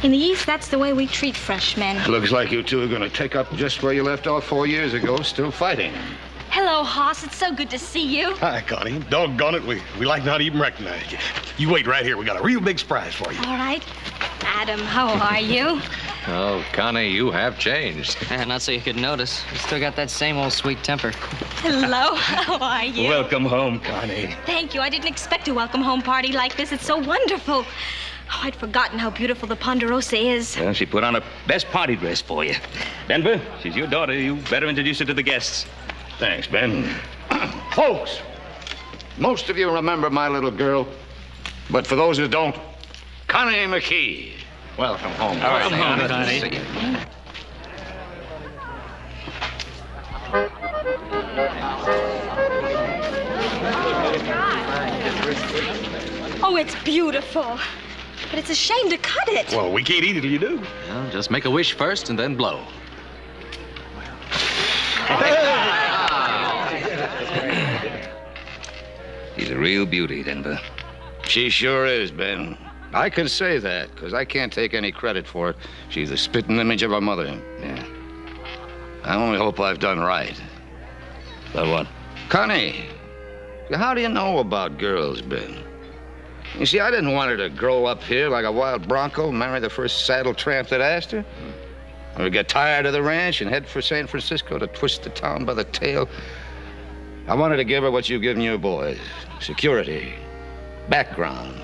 In the East, that's the way we treat freshmen. Looks like you two are going to take up just where you left off four years ago, still fighting. Hello, Hoss. It's so good to see you. Hi, Connie. Doggone it, we, we like not even recognize you. You wait right here. We got a real big surprise for you. All right. Adam, how are you? Oh, Connie, you have changed. Eh, not so you could notice. You still got that same old sweet temper. Hello, how are you? Welcome home, Connie. Thank you. I didn't expect a welcome home party like this. It's so wonderful. Oh, I'd forgotten how beautiful the Ponderosa is. Well, she put on a best party dress for you. Denver, she's your daughter. You better introduce her to the guests. Thanks, Ben. Folks, most of you remember my little girl, but for those who don't, Connie McKee. Welcome home. All right, Welcome home, Connie. See you. Oh, it's beautiful. But it's a shame to cut it. Well, we can't eat it till you do. Well, just make a wish first and then blow. She's a real beauty, Denver. She sure is, Ben. I can say that because I can't take any credit for it. She's the spitting image of her mother. Yeah. I only hope I've done right. About what? Connie, how do you know about girls, Ben? You see, I didn't want her to grow up here like a wild bronco, marry the first saddle tramp that asked her, or get tired of the ranch and head for San Francisco to twist the town by the tail. I wanted to give her what you've given your boys security, background.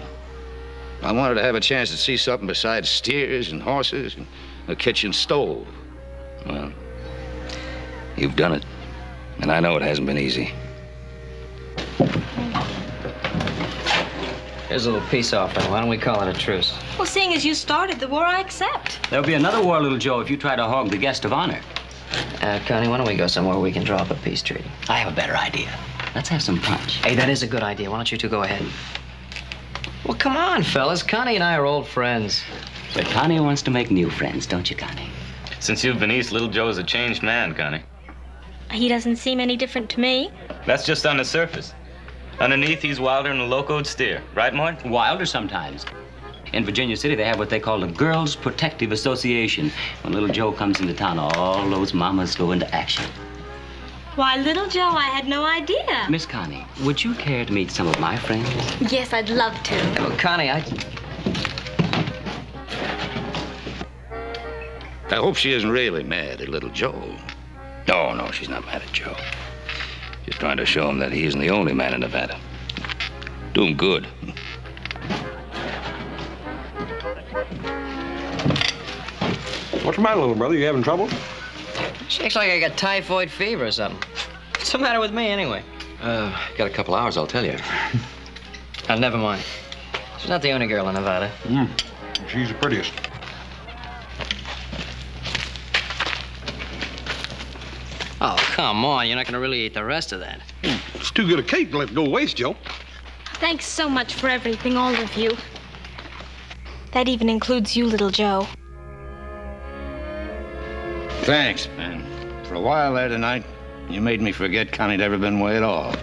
I wanted to have a chance to see something besides steers and horses and a kitchen stove. Well, you've done it. And I know it hasn't been easy. Here's a little peace offering. Why don't we call it a truce? Well, seeing as you started the war, I accept. There'll be another war, little Joe, if you try to hog the guest of honor. Uh, Connie, why don't we go somewhere we can draw up a peace treaty? I have a better idea. Let's have some punch. Hey, that is a good idea. Why don't you two go ahead? Well, come on, fellas. Connie and I are old friends. But Connie wants to make new friends, don't you, Connie? Since you've been east, little Joe's a changed man, Connie. He doesn't seem any different to me. That's just on the surface. Underneath, he's wilder than a locoed steer. Right, Mort? Wilder sometimes. In Virginia City, they have what they call the Girls Protective Association. When little Joe comes into town, all those mamas go into action. Why, little Joe, I had no idea. Miss Connie, would you care to meet some of my friends? Yes, I'd love to. Oh, Connie, I. I hope she isn't really mad at little Joe. No, no, she's not mad at Joe. She's trying to show him that he isn't the only man in Nevada. Do him good. What's the matter, little brother? You having trouble? She acts like I got typhoid fever or something. What's the matter with me, anyway? Uh, got a couple hours, I'll tell you. Uh, never mind. She's not the only girl in Nevada. Mm. She's the prettiest. Oh, come on. You're not going to really eat the rest of that. It's too good a cake to let go waste, Joe. Thanks so much for everything, all of you. That even includes you, little Joe. Thanks, man. For a while there tonight, you made me forget Connie'd ever been way at all.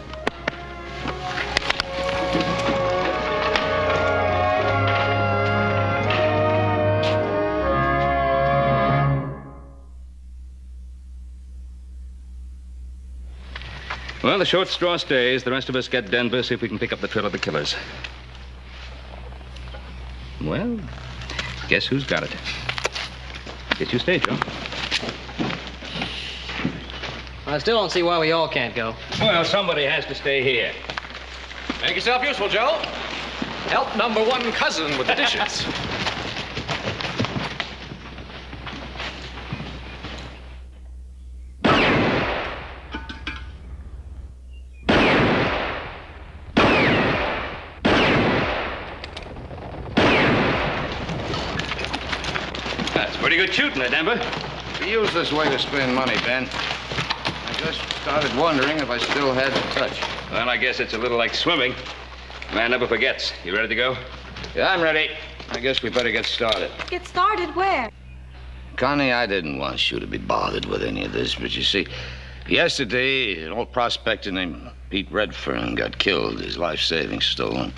Well, the short straw stays. The rest of us get Denver, see if we can pick up the trail of the killers. Well, guess who's got it? Get you stay, Joe. I still don't see why we all can't go. Well, somebody has to stay here. Make yourself useful, Joe. Help number one cousin with the dishes. That's pretty good shooting there, Denver. We use this way to spend money, Ben. Just started wondering if I still had the touch. Well, I guess it's a little like swimming. Man never forgets. You ready to go? Yeah, I'm ready. I guess we better get started. Get started where? Connie, I didn't want you to be bothered with any of this, but you see, yesterday, an old prospector named Pete Redfern got killed, his life savings stolen.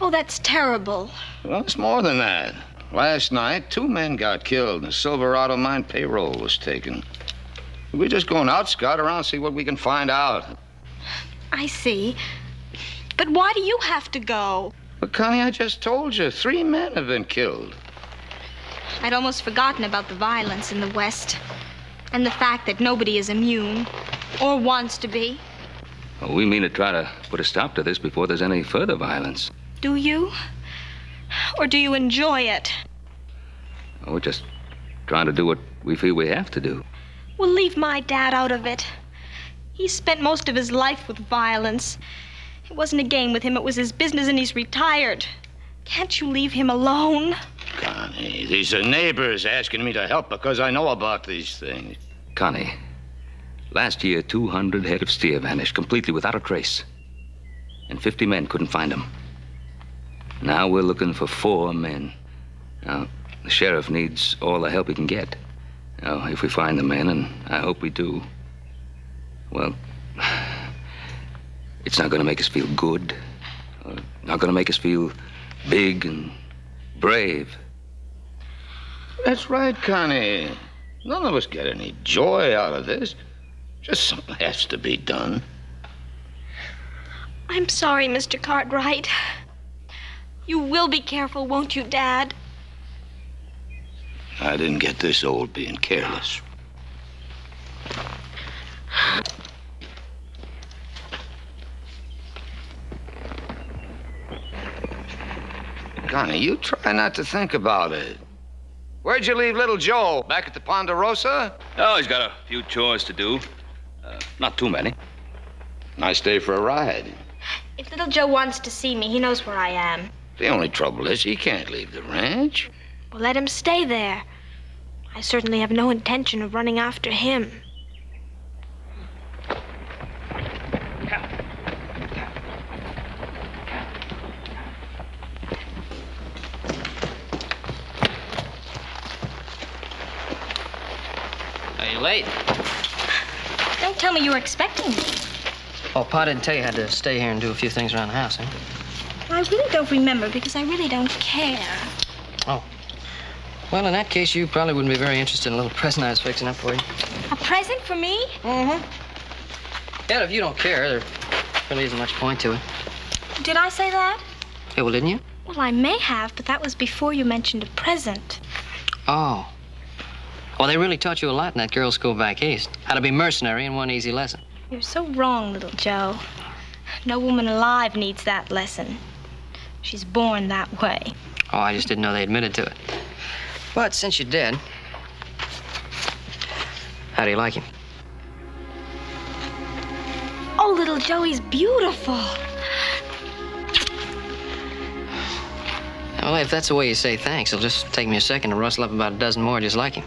Oh, that's terrible. Well, it's more than that. Last night, two men got killed, and the Silverado mine payroll was taken. We're just going out, scout around, see what we can find out. I see. But why do you have to go? Well, Connie, I just told you, three men have been killed. I'd almost forgotten about the violence in the West and the fact that nobody is immune or wants to be. Well, we mean to try to put a stop to this before there's any further violence. Do you? Or do you enjoy it? We're just trying to do what we feel we have to do. Well, leave my dad out of it. He spent most of his life with violence. It wasn't a game with him, it was his business, and he's retired. Can't you leave him alone? Connie, these are neighbors asking me to help because I know about these things. Connie, last year 200 head of steer vanished completely without a trace. And 50 men couldn't find them. Now we're looking for four men. Now, the sheriff needs all the help he can get. Now, if we find the men, and I hope we do, well, it's not going to make us feel good. Uh, not going to make us feel big and brave. That's right, Connie. None of us get any joy out of this. Just something has to be done. I'm sorry, Mr. Cartwright. You will be careful, won't you, Dad? I didn't get this old being careless. Connie, you try not to think about it. Where'd you leave little Joe? Back at the Ponderosa? Oh, he's got a few chores to do. Uh, not too many. Nice day for a ride. If little Joe wants to see me, he knows where I am. The only trouble is he can't leave the ranch. Well, let him stay there. I certainly have no intention of running after him. Are you late? Don't tell me you were expecting me. Oh, Pa didn't tell you I had to stay here and do a few things around the house, eh? huh? I really don't remember because I really don't care. Oh. Well, in that case, you probably wouldn't be very interested in a little present I was fixing up for you. A present for me? Mm-hmm. Yeah, if you don't care, there really isn't much point to it. Did I say that? Yeah, well, didn't you? Well, I may have, but that was before you mentioned a present. Oh. Well, they really taught you a lot in that girls' school back east. How to be mercenary in one easy lesson. You're so wrong, little Joe. No woman alive needs that lesson. She's born that way. Oh, I just didn't know they admitted to it. But since you did, how do you like him? Oh, little Joey's beautiful. Well, if that's the way you say thanks, it'll just take me a second to rustle up about a dozen more just like him.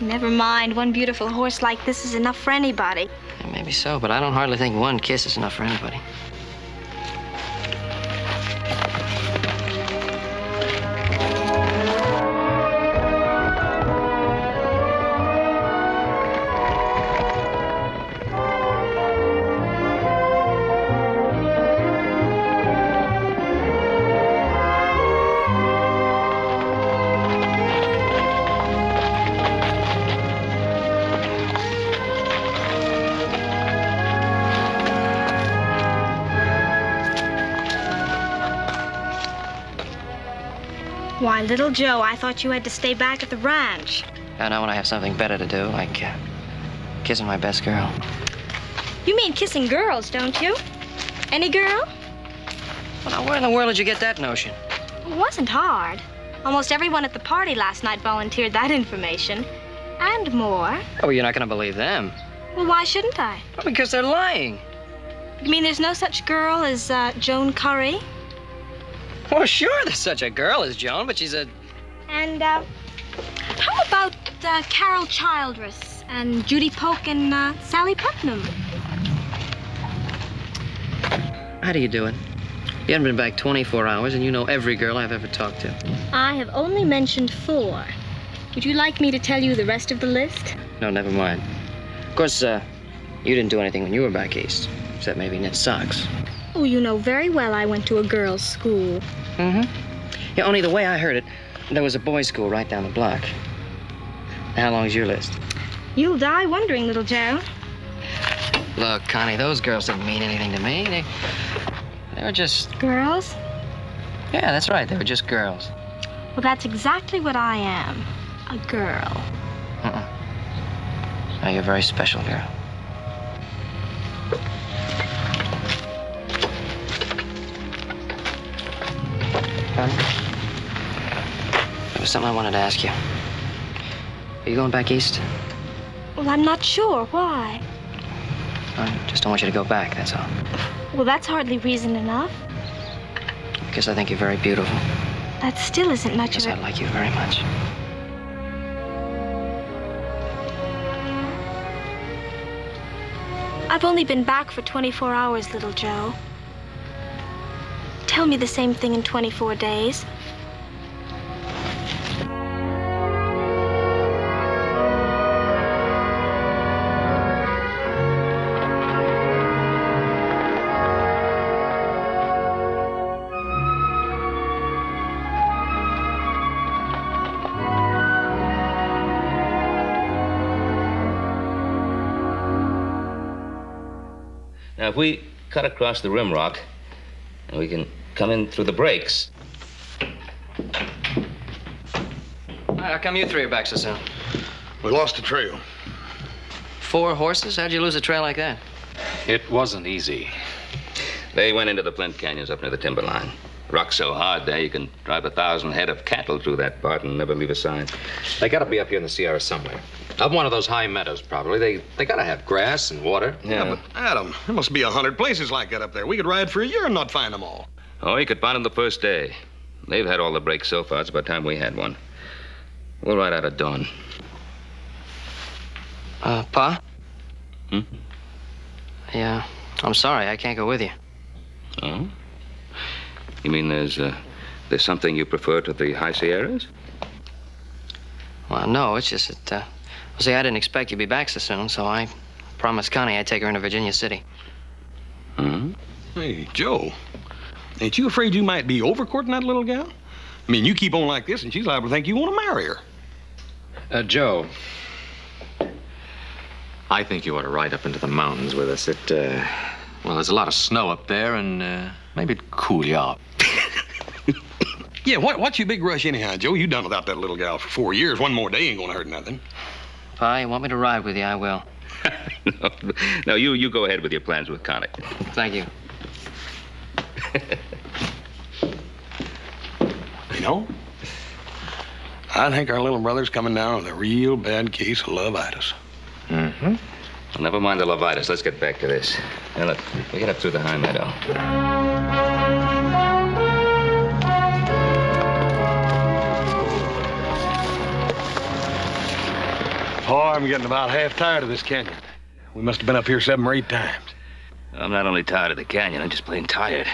Never mind. One beautiful horse like this is enough for anybody. Yeah, maybe so, but I don't hardly think one kiss is enough for anybody. Why, little Joe, I thought you had to stay back at the ranch. I know when I have something better to do, like uh, kissing my best girl. You mean kissing girls, don't you? Any girl? Well, now, where in the world did you get that notion? It wasn't hard. Almost everyone at the party last night volunteered that information. And more. Oh, you're not going to believe them. Well, why shouldn't I? Well, because they're lying. You mean there's no such girl as uh, Joan Curry? Well, sure, there's such a girl as Joan, but she's a. And uh, how about uh, Carol Childress? And Judy Polk and uh, Sally Putnam. How do you do it? You haven't been back 24 hours, and you know every girl I've ever talked to. I have only mentioned four. Would you like me to tell you the rest of the list? No, never mind. Of course, uh, you didn't do anything when you were back east, except maybe knit socks. Oh, you know very well I went to a girls' school. Mm-hmm. Yeah, only the way I heard it, there was a boys' school right down the block. How long's your list? You'll die wondering, little Joe. Look, Connie, those girls didn't mean anything to me. They, they were just. Girls? Yeah, that's right. They were just girls. Well, that's exactly what I am. A girl. Uh-uh. No, you're a very special girl. There was something I wanted to ask you. Are you going back east? Well, I'm not sure. Why? I just don't want you to go back, that's all. Well, that's hardly reason enough. Because I think you're very beautiful. That still isn't much Because of I like you very much. I've only been back for 24 hours, little Joe. Tell me the same thing in 24 days. Now, if we cut across the rim rock, we can come in through the breaks. How come you three are back so soon? We lost the trail. Four horses? How'd you lose a trail like that? It wasn't easy. They went into the Flint Canyons up near the timberline. Rock's so hard there, you can drive a thousand head of cattle through that part and never leave a sign. They gotta be up here in the Sierra somewhere. Up one of those high meadows, probably. They they gotta have grass and water. Yeah, but Adam, there must be a hundred places like that up there. We could ride for a year and not find them all. Oh, you could find them the first day. They've had all the breaks so far. It's about time we had one. We'll ride out at dawn. Uh, Pa? Hmm? Yeah. I'm sorry, I can't go with you. Oh? You mean there's uh, there's something you prefer to the high Sierras? Well, no, it's just that, uh, well, see, I didn't expect you'd be back so soon, so I promised Connie I'd take her into Virginia City. Hmm? Hey, Joe, ain't you afraid you might be overcourting that little gal? I mean, you keep on like this, and she's liable to think you want to marry her. Uh, Joe. I think you ought to ride up into the mountains with us. It, uh, well, there's a lot of snow up there, and uh, maybe it'd cool you off. Yeah, what, what's your big rush anyhow, Joe? You done without that little gal for four years. One more day ain't gonna hurt nothing. Pa, you want me to ride with you? I will. no, no, you you go ahead with your plans with Connie. Thank you. You know, I think our little brother's coming down with a real bad case of lovitis. Mm-hmm. Well, never mind the lovitis. Let's get back to this. Now, look, we get up through the high meadow. Oh, I'm getting about half tired of this canyon. We must have been up here seven or eight times. I'm not only tired of the canyon, I'm just plain tired.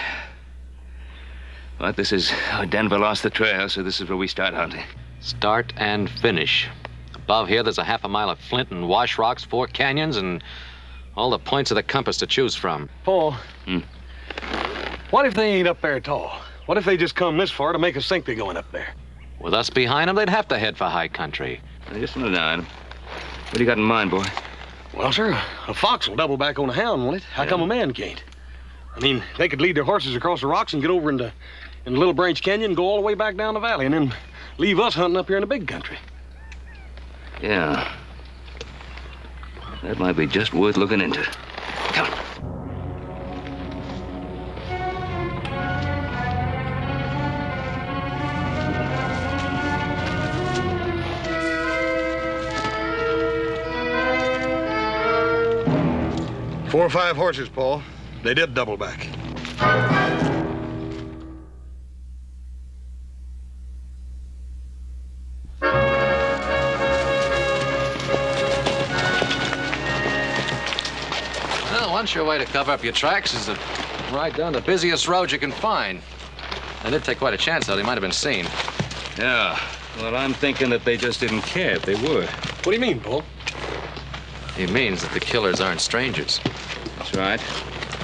But this is oh, Denver lost the trail, so this is where we start hunting. Start and finish. Above here, there's a half a mile of flint and wash rocks, four canyons, and all the points of the compass to choose from. Pa. Hmm. What if they ain't up there at all? What if they just come this far to make us think they're going up there? With us behind them, they'd have to head for high country. Now, just a minute, Adam. What do you got in mind, boy? Well, sir, a fox will double back on a hound, won't it? How come a man can't? I mean, they could lead their horses across the rocks and get over into, into Little Branch Canyon and go all the way back down the valley and then leave us hunting up here in the big country. Yeah. That might be just worth looking into. Four or five horses, Pa. They did double back. Well, one sure way to cover up your tracks is to ride down the busiest road you can find. I did take quite a chance, though. They might have been seen. Yeah. Well, I'm thinking that they just didn't care if they were. What do you mean, Pa? He means that the killers aren't strangers. That's right.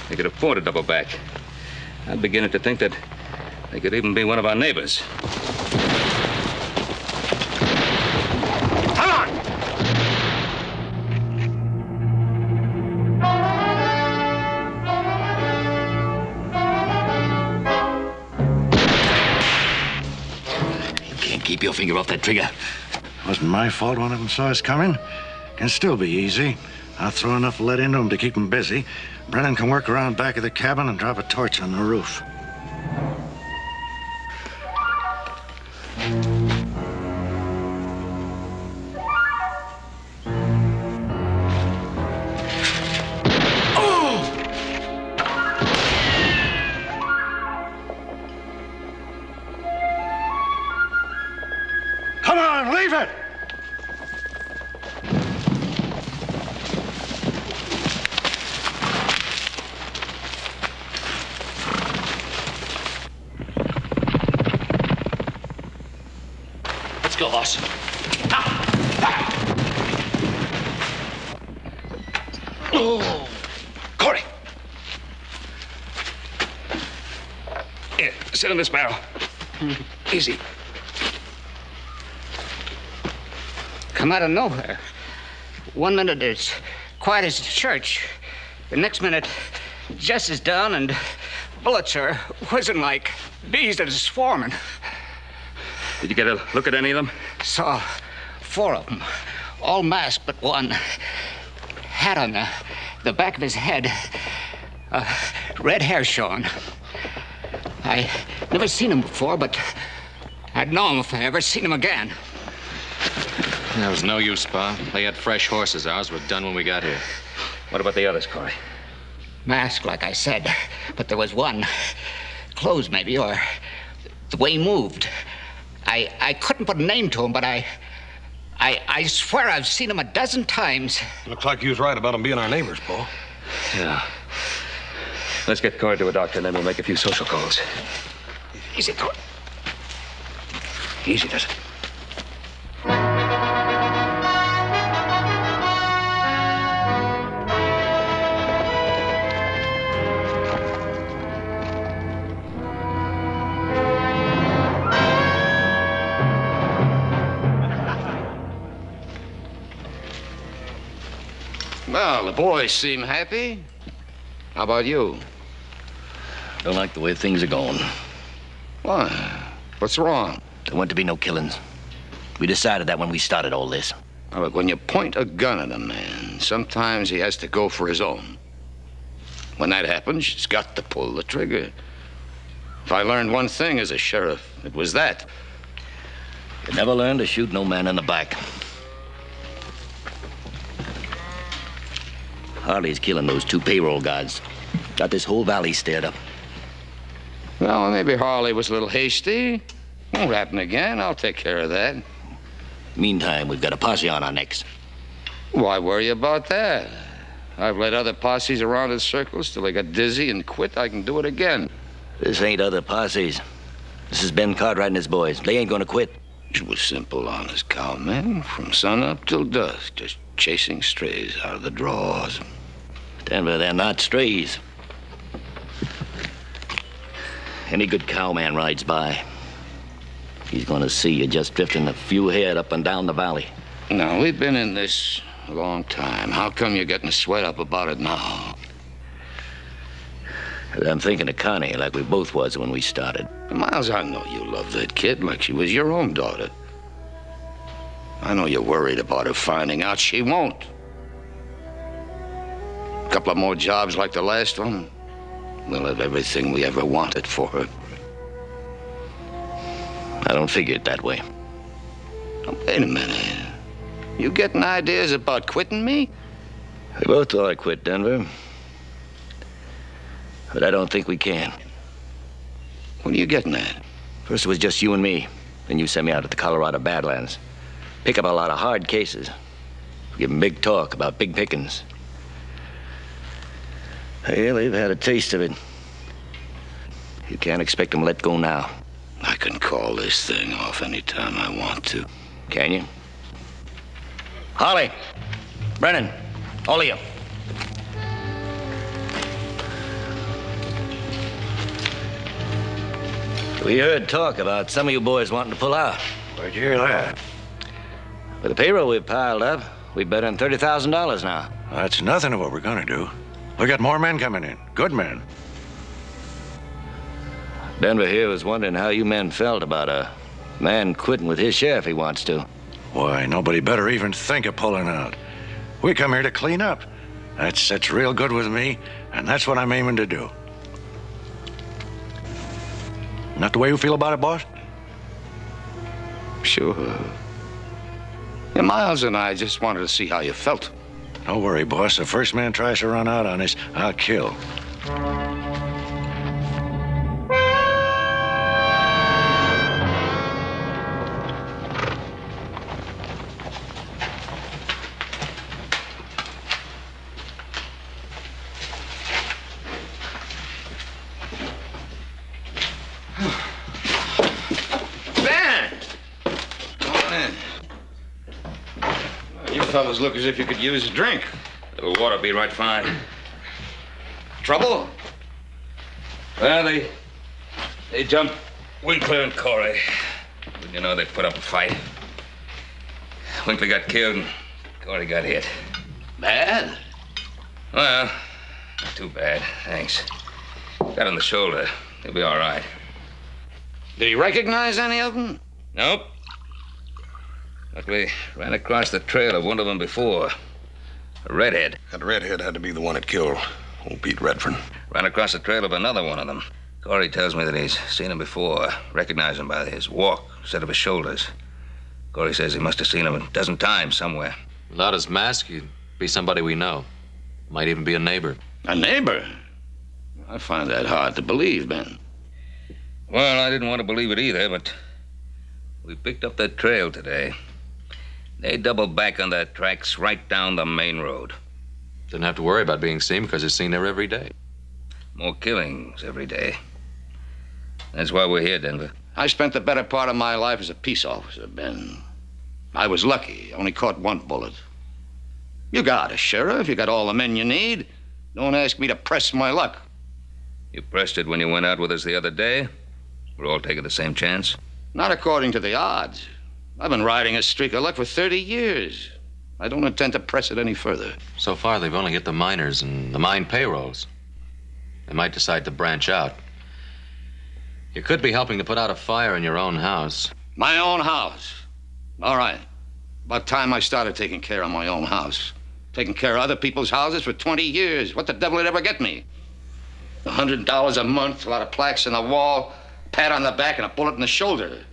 They could afford to double back. I'm beginning to think that they could even be one of our neighbors. Come on! You can't keep your finger off that trigger. Wasn't my fault one of them saw us coming. Can still be easy. I'll throw enough lead into them to keep them busy. Brennan can work around back of the cabin and drop a torch on the roof. Easy. Come out of nowhere. One minute it's quiet as a church. The next minute, Jess is down and bullets are whizzing like bees that are swarming. Did you get a look at any of them? Saw four of them, all masked but one. Hat on the, the back of his head, uh, red hair showing. I never seen him before, but I'd know him if I ever seen him again. There was no use, Pa. They had fresh horses. Ours were done when we got here. What about the others, Corey? Masked, like I said, but there was one. Clothes, maybe, or the way he moved. I, I couldn't put a name to him, but I, I, I swear I've seen him a dozen times. Looks like you was right about them being our neighbors, Pa. Yeah. Let's get Corey to a doctor, and then we'll make a few social calls. Easy, Corey. Easy, does it? Well, the boys seem happy. How about you? Don't like the way things are going. Why? What's wrong? There weren't to be no killings. We decided that when we started all this. Now, look, when you point a gun at a man, sometimes he has to go for his own. When that happens, he's got to pull the trigger. If I learned one thing as a sheriff, it was that. You never learn to shoot no man in the back. Harley's killing those two payroll guards. Got this whole valley stirred up. Well, maybe Harley was a little hasty. Won't happen again. I'll take care of that. Meantime, we've got a posse on our necks. Why worry about that? I've led other posses around in circles till they got dizzy and quit. I can do it again. This ain't other posses. This is Ben Cartwright and his boys. They ain't gonna quit. It was simple, honest cowman. From sunup till dusk, just chasing strays out of the draws. Denver, they're not strays. Any good cowman rides by. He's gonna see you just drifting a few head up and down the valley. Now, we've been in this a long time. How come you're getting a sweat up about it now? I'm thinking of Connie like we both was when we started. Miles, I know you love that kid like she was your own daughter. I know you're worried about her finding out. She won't. A couple of more jobs like the last one. We'll have everything we ever wanted for her. I don't figure it that way. Now, wait a minute. You getting ideas about quitting me? We both thought I quit, Denver. But I don't think we can. What are you getting at? First, it was just you and me. Then you sent me out to the Colorado Badlands. Pick up a lot of hard cases. Give 'em big talk about big pickings. Well, they've had a taste of it. You can't expect them to let go now. I can call this thing off any time I want to. Can you? Harley, Brennan, all of you. We heard talk about some of you boys wanting to pull out. Where'd you hear that? With the payroll we've piled up, we've bet on $30,000 now. That's nothing of what we're gonna do. We got more men coming in. Good men. Denver here was wondering how you men felt about a man quitting with his share if he wants to. Why, nobody better even think of pulling out. We come here to clean up. That sits real good with me, and that's what I'm aiming to do. Not the way you feel about it, boss? Sure. Yeah, Miles and I just wanted to see how you felt. Don't worry, boss. The first man tries to run out on us, I'll kill. You look as if you could use a drink. A little water would be right fine. Trouble? Well, they they jumped Winkler and Corey. You know they put up a fight. Winkler got killed and Corey got hit. Bad? Well, not too bad, thanks. Got on the shoulder. He'll be all right. Did he recognize any of them? Nope. But we ran across the trail of one of them before. A redhead. That redhead had to be the one that killed old Pete Redfern. Ran across the trail of another one of them. Corey tells me that he's seen him before, recognized him by his walk, set of his shoulders. Corey says he must have seen him a dozen times somewhere. Without his mask, he'd be somebody we know. Might even be a neighbor. A neighbor? I find that hard to believe, Ben. Well, I didn't want to believe it either, but we picked up that trail today. They doubled back on their tracks right down the main road. Didn't have to worry about being seen because he's seen there every day. More killings every day. That's why we're here, Denver. I spent the better part of my life as a peace officer, Ben. I was lucky. Only caught one bullet. You got a sheriff. You got all the men you need. Don't ask me to press my luck. You pressed it when you went out with us the other day. We're all taking the same chance. Not according to the odds. I've been riding a streak of luck for 30 years. I don't intend to press it any further. So far, they've only hit the miners and the mine payrolls. They might decide to branch out. You could be helping to put out a fire in your own house. My own house. All right. About time I started taking care of my own house. Taking care of other people's houses for 20 years. What the devil would ever get me? A hundred dollars a month, a lot of plaques on the wall, pat on the back, and a bullet in the shoulder.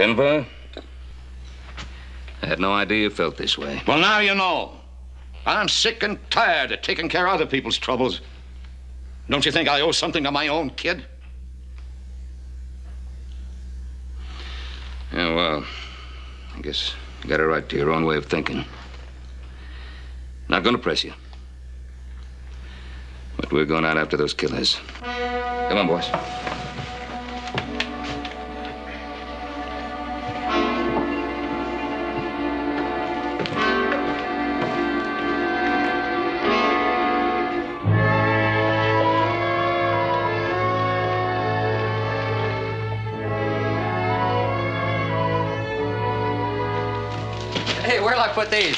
Denver? I had no idea you felt this way. Well, now you know. I'm sick and tired of taking care of other people's troubles. Don't you think I owe something to my own kid? Yeah, well, I guess you got a right to your own way of thinking. Not gonna press you. But we're going out after those killers. Come on, boys. Hey, put these?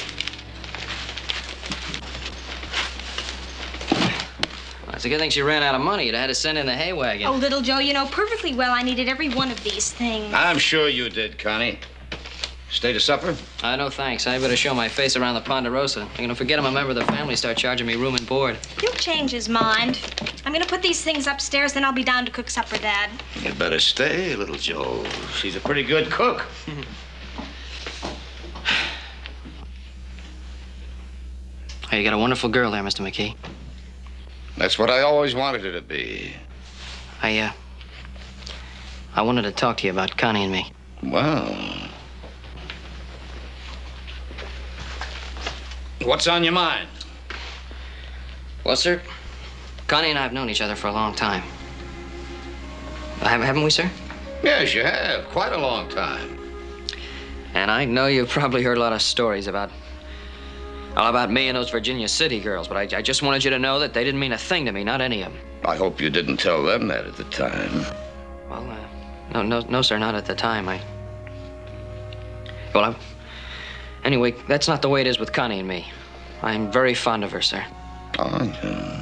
Well, it's a good thing she ran out of money. You'd have had to send in the hay wagon. Oh, little Joe, you know perfectly well I needed every one of these things. I'm sure you did, Connie. Stay to supper? Uh, no thanks. I better show my face around the Ponderosa. I'm gonna forget I'm a member of the family, start charging me room and board. He'll change his mind. I'm gonna put these things upstairs, then I'll be down to cook supper, Dad. You'd better stay, little Joe. She's a pretty good cook. Hey, you got a wonderful girl there, Mr. McKee. That's what I always wanted her to be. I, uh, I wanted to talk to you about Connie and me. Well. What's on your mind? Well, sir, Connie and I have known each other for a long time. Uh, Haven't haven't we, sir? Yes, you have. Quite a long time. And I know you've probably heard a lot of stories about all about me and those Virginia City girls, but I, I just wanted you to know that they didn't mean a thing to me, not any of them. I hope you didn't tell them that at the time. Well, uh, no, no, no, sir, not at the time. I. Well, I'm. Anyway, that's not the way it is with Connie and me. I'm very fond of her, sir. Oh, yeah.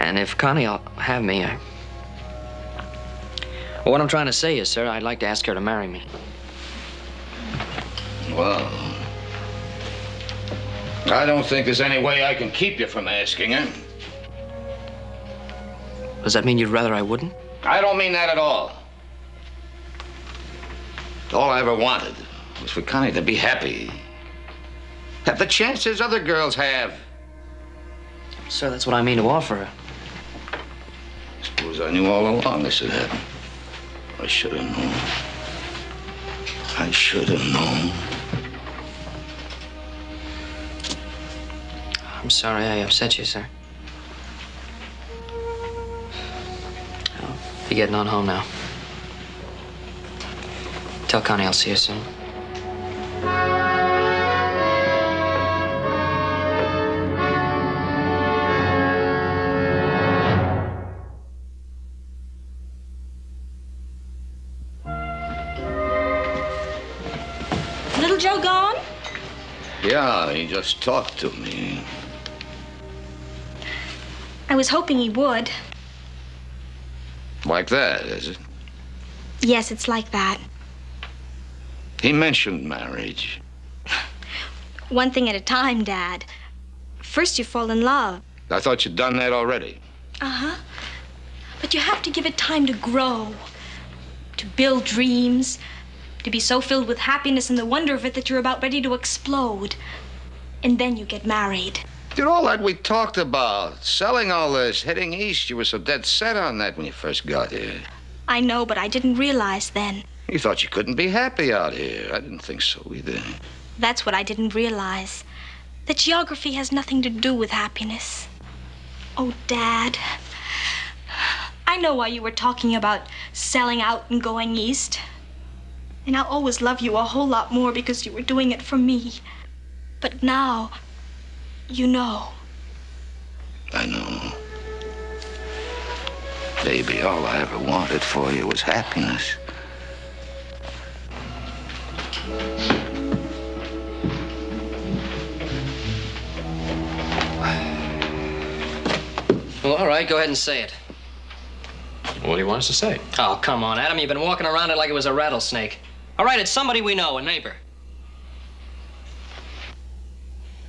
And if Connie'll have me, I. Well, what I'm trying to say is, sir, I'd like to ask her to marry me. Well, I don't think there's any way I can keep you from asking her. Does that mean you'd rather I wouldn't? I don't mean that at all. All I ever wanted was for Connie to be happy. Have the chances other girls have. Sir, that's what I mean to offer her. Suppose I knew all along this would happen. I should have known. I should have known. I'm sorry I upset you, sir. I'll be getting on home now. Tell Connie I'll see you soon. Little Joe gone? Yeah, he just talked to me. I was hoping he would. Like that, is it? Yes, it's like that. He mentioned marriage. One thing at a time, Dad. First, you fall in love. I thought you'd done that already. Uh huh. But you have to give it time to grow, to build dreams, to be so filled with happiness and the wonder of it that you're about ready to explode. And then you get married. Did all that we talked about, selling all this, heading east, you were so dead set on that when you first got here. I know, but I didn't realize then. You thought you couldn't be happy out here. I didn't think so either. That's what I didn't realize. That geography has nothing to do with happiness. Oh, Dad. I know why you were talking about selling out and going east. And I'll always love you a whole lot more because you were doing it for me. But now, you know. I know. Baby, all I ever wanted for you was happiness. Well, all right, go ahead and say it. What do you want us to say? Oh, come on, Adam. You've been walking around it like it was a rattlesnake. All right, it's somebody we know, a neighbor.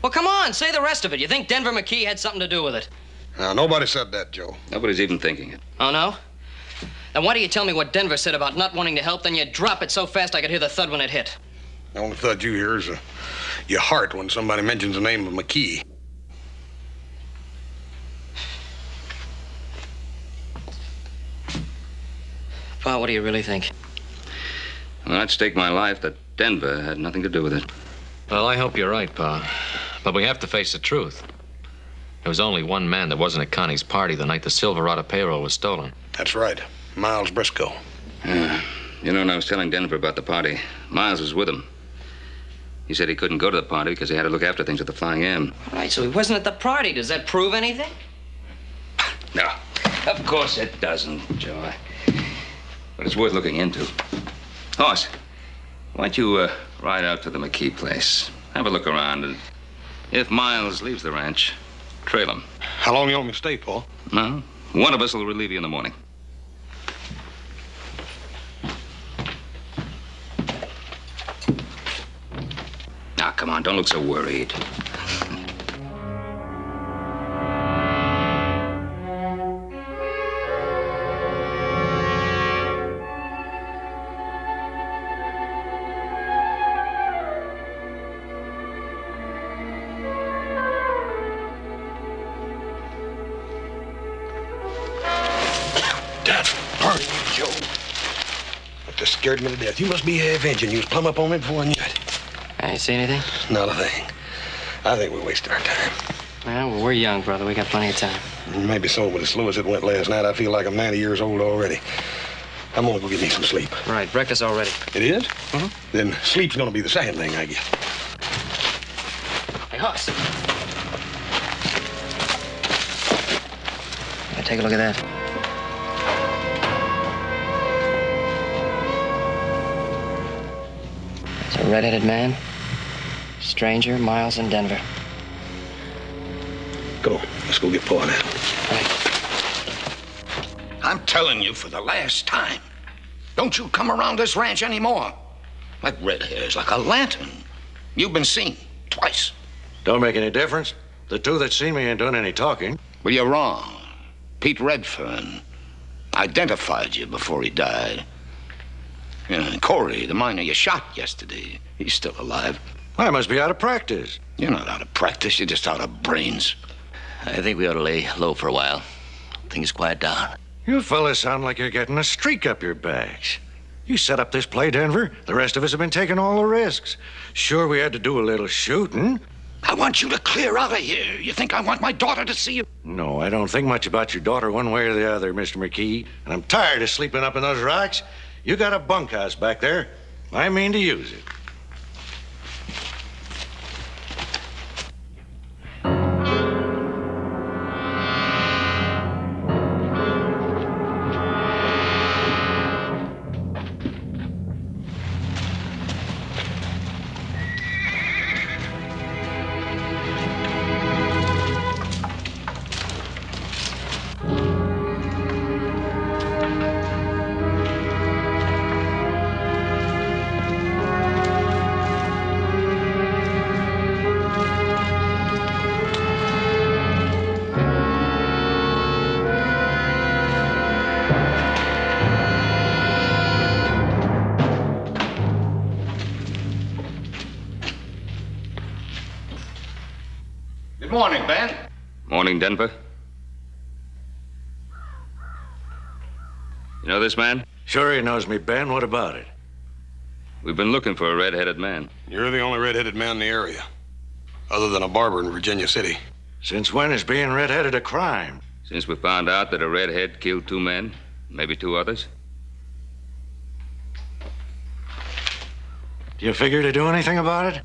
Well, come on, say the rest of it. You think Denver McKee had something to do with it? Now, nobody said that, Joe. Nobody's even thinking it. Oh, no? Then why do you tell me what Denver said about not wanting to help, then you drop it so fast I could hear the thud when it hit? The only thud you hear is uh, your heart when somebody mentions the name of McKee. Pa, what do you really think? Well, I'd stake my life that Denver had nothing to do with it. Well, I hope you're right, Pa. But we have to face the truth. There was only one man that wasn't at Connie's party the night the Silverado payroll was stolen. That's right. Miles Briscoe. Yeah. You know, when I was telling Denver about the party, Miles was with him. He said he couldn't go to the party because he had to look after things at the Flying M. Right, so he wasn't at the party. Does that prove anything? No, of course it doesn't, Joe. But it's worth looking into. Hoss, why don't you uh, ride out to the McKee place? Have a look around, and if Miles leaves the ranch, trail him. How long you want me to stay, Pa? No, one of us will relieve you in the morning. Now, come on, don't look so worried. Scared me to death. You must be avenging. You was plumb up on me before I knew it. I see anything? Not a thing. I think we're wasting our time. Well, well, we're young, brother. We got plenty of time. Maybe so, but as slow as it went last night, I feel like I'm 90 years old already. I'm gonna go get me some sleep. Right, breakfast already. It is? Uh-huh. Then sleep's gonna be the second thing I get. Hey. Yeah, take a look at that. A red-headed man. Stranger, Miles in Denver. Go. Let's go get Paul at him. I'm telling you for the last time. Don't you come around this ranch anymore. That red hair's like a lantern. You've been seen twice. Don't make any difference. The two that seen me ain't doing any talking. Well, you're wrong. Pete Redfern identified you before he died. Yeah, and Corey, the miner you shot yesterday, he's still alive. I must be out of practice. You're not out of practice, you're just out of brains. I think we ought to lay low for a while. Things quiet down. You fellas sound like you're getting a streak up your backs. You set up this play, Denver. The rest of us have been taking all the risks. Sure, we had to do a little shooting. I want you to clear out of here. You think I want my daughter to see you? No, I don't think much about your daughter one way or the other, Mr. McKee. And I'm tired of sleeping up in those rocks. You got a bunkhouse back there. I mean to use it. Denver. You know this man? Sure he knows me, Ben. What about it? We've been looking for a red-headed man. You're the only red-headed man in the area, other than a barber in Virginia City. Since when is being red-headed a crime? Since we found out that a redhead killed two men, maybe two others. Do you figure to do anything about it?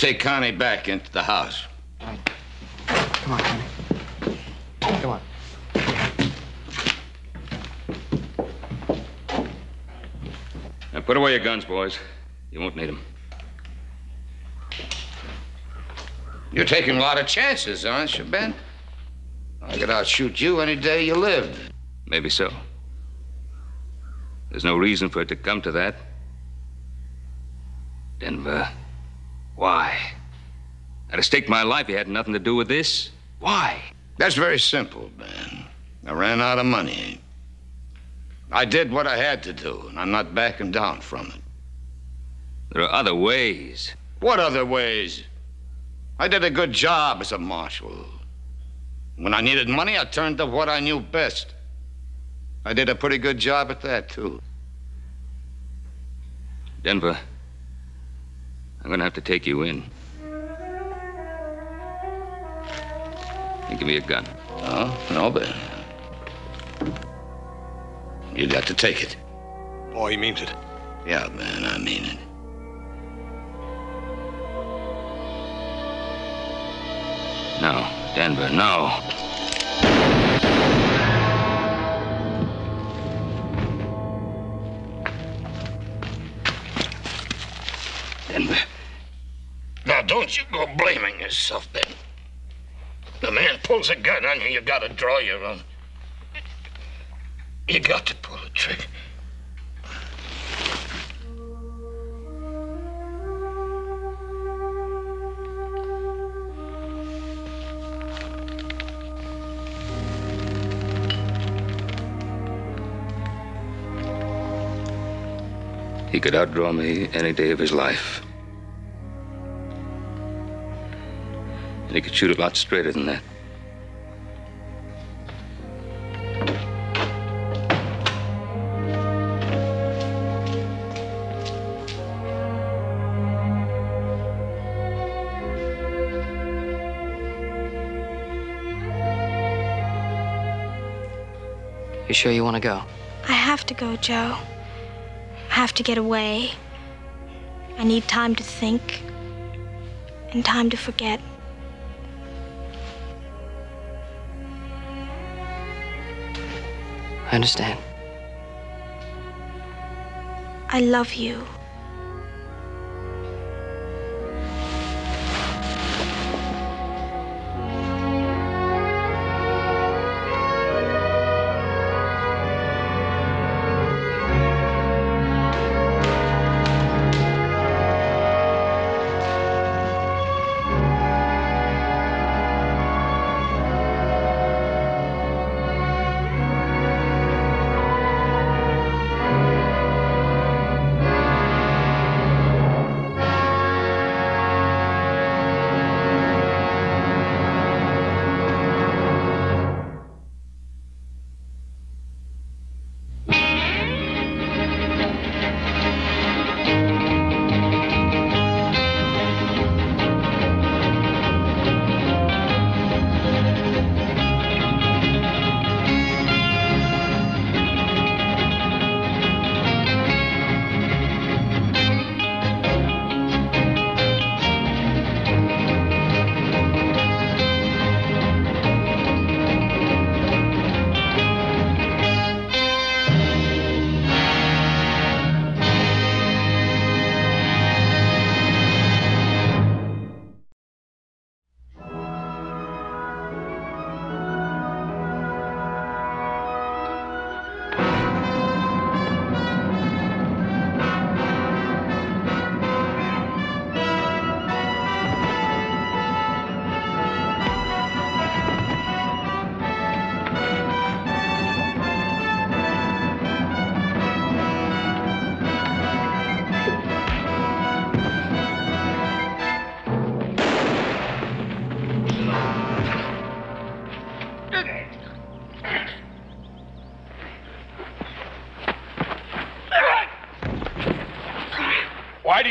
Take Connie back into the house. Come on, Connie. Come on. Now put away your guns, boys. You won't need them. You're taking a lot of chances, aren't you, Ben? I could outshoot you any day you lived. Maybe so. There's no reason for it to come to that. Denver, why? I'd have staked my life. You had nothing to do with this. Why? That's very simple, Ben. I ran out of money. I did what I had to do, and I'm not backing down from it. There are other ways. What other ways? I did a good job as a marshal. When I needed money, I turned to what I knew best. I did a pretty good job at that, too. Denver, I'm going to have to take you in. And give me a gun. Oh, no, but. You got to take it. Oh, he means it. Yeah, man, I mean it. No, Denver, no. Now, don't you go blaming yourself, Ben. The man pulls a gun on you, you gotta draw your own. You got to pull the trigger. He could outdraw me any day of his life. And he could shoot a lot straighter than that. You sure you want to go? I have to go, Joe. I have to get away. I need time to think and time to forget. I understand. I love you.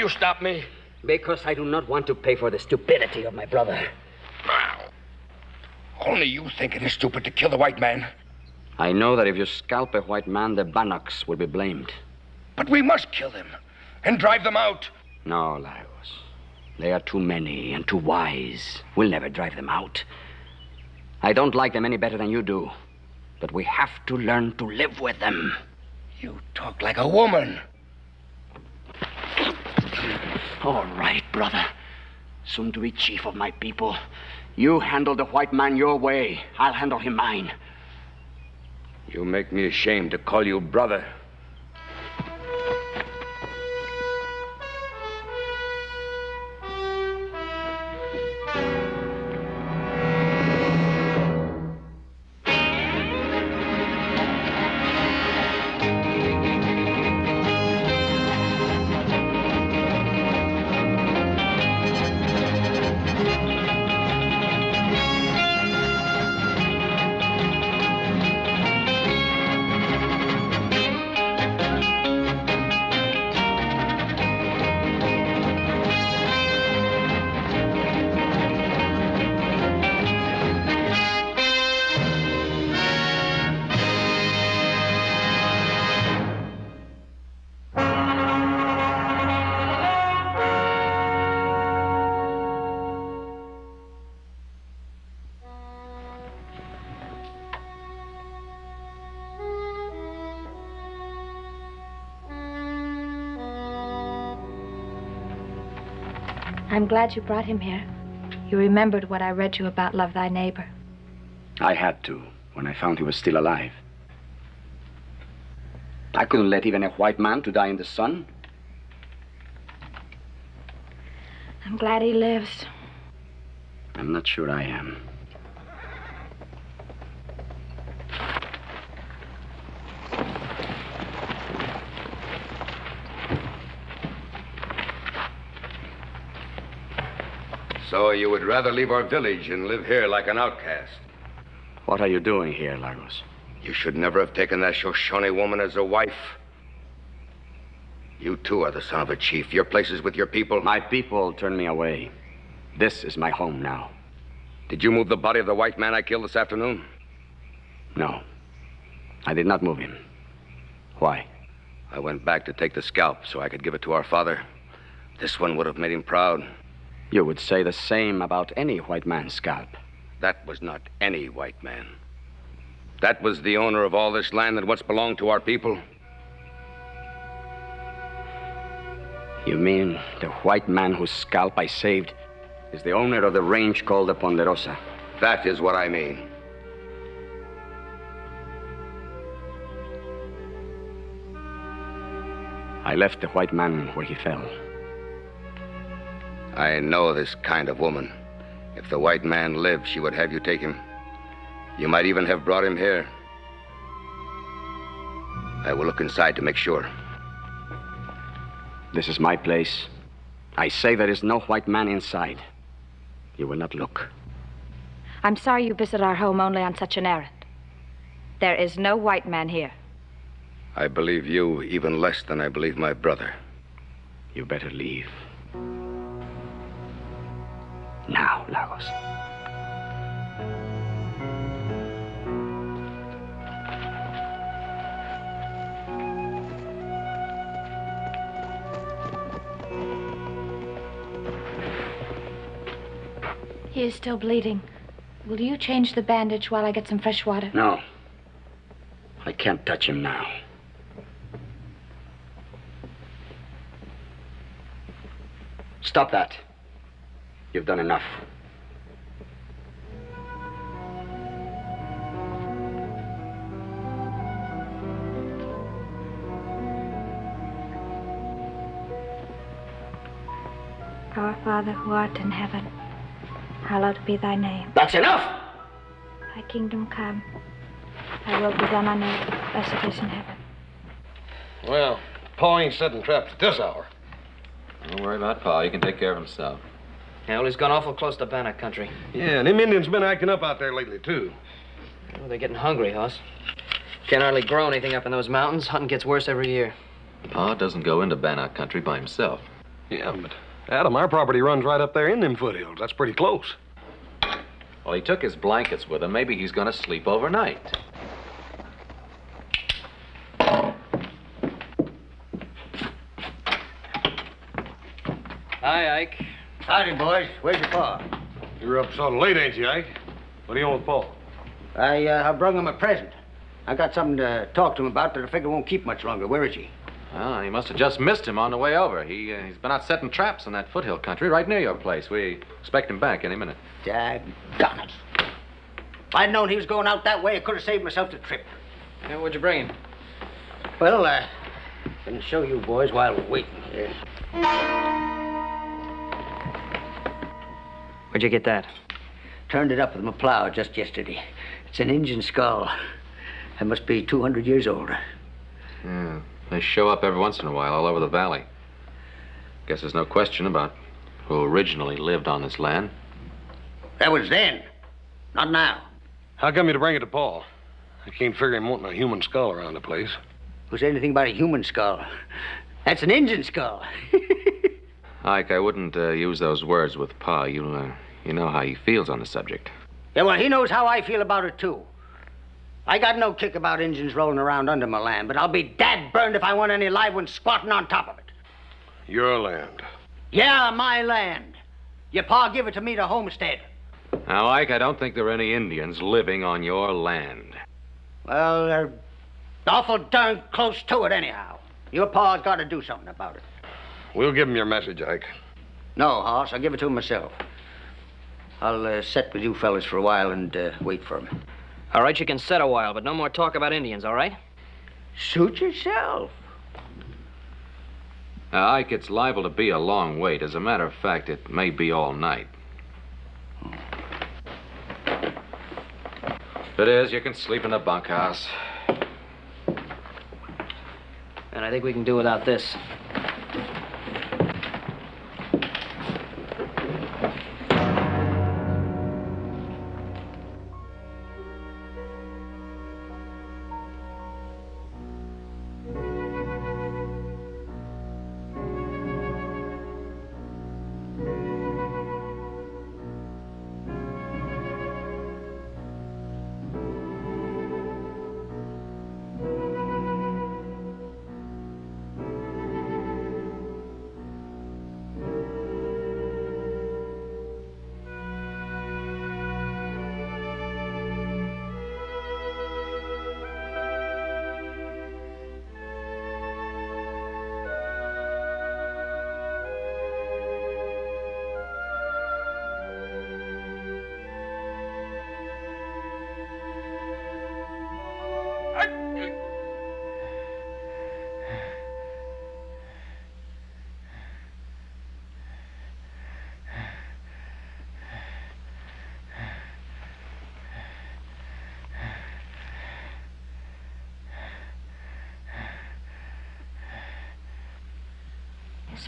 You stop me? Because I do not want to pay for the stupidity of my brother. Only you think it is stupid to kill the white man. I know that if you scalp a white man, the Bannocks will be blamed. But we must kill them and drive them out. No, Lagos. They are too many and too wise. We'll never drive them out. I don't like them any better than you do. But we have to learn to live with them. You talk like a woman. All right, brother. Soon to be chief of my people. You handle the white man your way. I'll handle him mine. You make me ashamed to call you brother. Glad you brought him here. You remembered what I read you about Love Thy Neighbor. I had to when I found he was still alive. I couldn't let even a white man to die in the sun. I'm glad he lives. I'm not sure I am. So you would rather leave our village and live here like an outcast? What are you doing here, Lagos? You should never have taken that Shoshone woman as a wife. You too are the son of a chief. Your place is with your people. My people turned me away. This is my home now. Did you move the body of the white man I killed this afternoon? No. I did not move him. Why? I went back to take the scalp so I could give it to our father. This one would have made him proud. You would say the same about any white man's scalp. That was not any white man. That was the owner of all this land that once belonged to our people. You mean the white man whose scalp I saved is the owner of the range called the Ponderosa? That is what I mean. I left the white man where he fell. I know this kind of woman. If the white man lived, she would have you take him. You might even have brought him here. I will look inside to make sure. This is my place. I say there is no white man inside. You will not look. I'm sorry you visit our home only on such an errand. There is no white man here. I believe you even less than I believe my brother. You better leave. Now, Lagos. He is still bleeding. Will you change the bandage while I get some fresh water? No. I can't touch him now. Stop that. You've done enough. Our Father who art in heaven, hallowed be thy name. That's enough! Thy kingdom come. Thy will be done on earth as it is in heaven. Well, Pa ain't setting traps at this hour. Don't worry about Pa. He can take care of himself. Yeah, well, he's gone awful close to Bannock country. Yeah, and them Indians been acting up out there lately, too. Oh, they're getting hungry, Hoss. Can't hardly grow anything up in those mountains. Hunting gets worse every year. Pa doesn't go into Bannock country by himself. Yeah, but Adam, our property runs right up there in them foothills. That's pretty close. Well, he took his blankets with him. Maybe he's going to sleep overnight. Hi, Ike. Howdy, boys. Where's your pa? You're up sort of late, ain't you, Ike? What do you want with Pa? I, uh, I brung him a present. I got something to talk to him about that I figure won't keep much longer. Where is he? Well, he must have just missed him on the way over. He, uh, he's been out setting traps in that foothill country right near your place. We expect him back any minute. Daggone it. If I'd known he was going out that way, I could have saved myself the trip. Yeah, what'd you bring him? Well, uh, can show you boys while we're waiting here. Where'd you get that? Turned it up with my plow just yesterday. It's an Injun skull. It must be 200 years old. Yeah, they show up every once in a while all over the valley. Guess there's no question about who originally lived on this land. That was then, not now. How come you to bring it to Pa? I can't figure him wanting a human skull around the place. Was anything about a human skull? That's an Injun skull. Ike, I wouldn't uh, use those words with Pa. You, uh, you know how he feels on the subject. Yeah, well, he knows how I feel about it, too. I got no kick about Injuns rolling around under my land, but I'll be dad burned if I want any live ones squatting on top of it. Your land. Yeah, my land. Your pa give it to me to homestead. Now, Ike, I don't think there are any Indians living on your land. Well, they're awful darn close to it, anyhow. Your pa's got to do something about it. We'll give him your message, Ike. No, Hoss, I'll give it to him myself. I'll uh, sit with you fellas for a while and uh, wait for him. All right, you can sit a while, but no more talk about Indians, all right? Suit yourself. Now, Ike, it's liable to be a long wait. As a matter of fact, it may be all night. If it is, you can sleep in the bunkhouse. And I think we can do without this.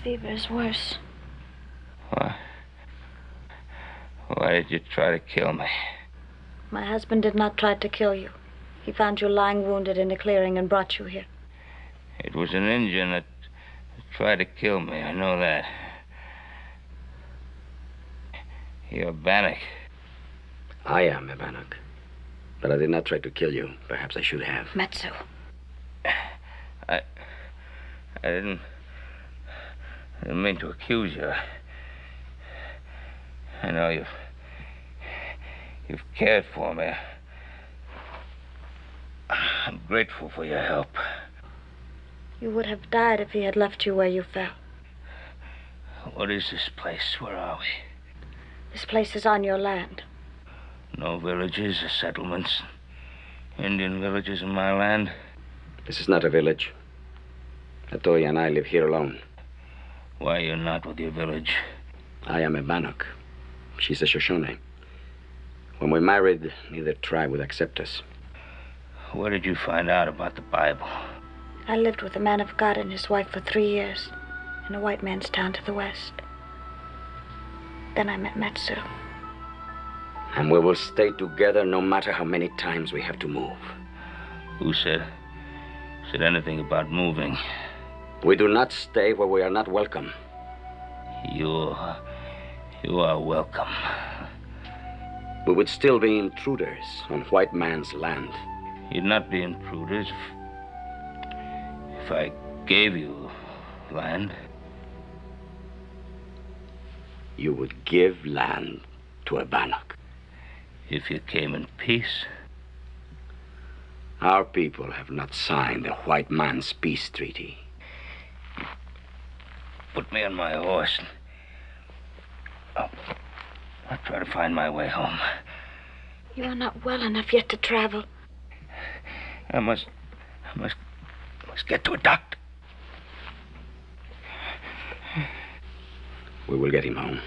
Fever is worse. Why? Why did you try to kill me? My husband did not try to kill you. He found you lying wounded in a clearing and brought you here. It was an Indian that tried to kill me. I know that. You're Bannock. I am a Bannock. But I did not try to kill you. Perhaps I should have. Matsou. I. I didn't. I didn't mean to accuse you. I know you've. You've cared for me. I'm grateful for your help. You would have died if he had left you where you fell. What is this place? Where are we? This place is on your land. No villages or settlements. Indian villages in my land. This is not a village. Atoya and I live here alone. Why are you're not with your village? I am a Bannock. She's a Shoshone. When we married, neither tribe would accept us. Where did you find out about the Bible? I lived with a man of God and his wife for three years in a white man's town to the west. Then I met Matsou. And we will stay together no matter how many times we have to move. Who said said anything about moving? We do not stay where we are not welcome. You you are welcome. We would still be intruders on white man's land. You'd not be intruders if, if I gave you land. You would give land to a Bannock. If you came in peace. Our people have not signed the white man's peace treaty. Put me on my horse. And I'll, I'll try to find my way home. You are not well enough yet to travel. I must. I must. I must get to a doctor. We will get him home.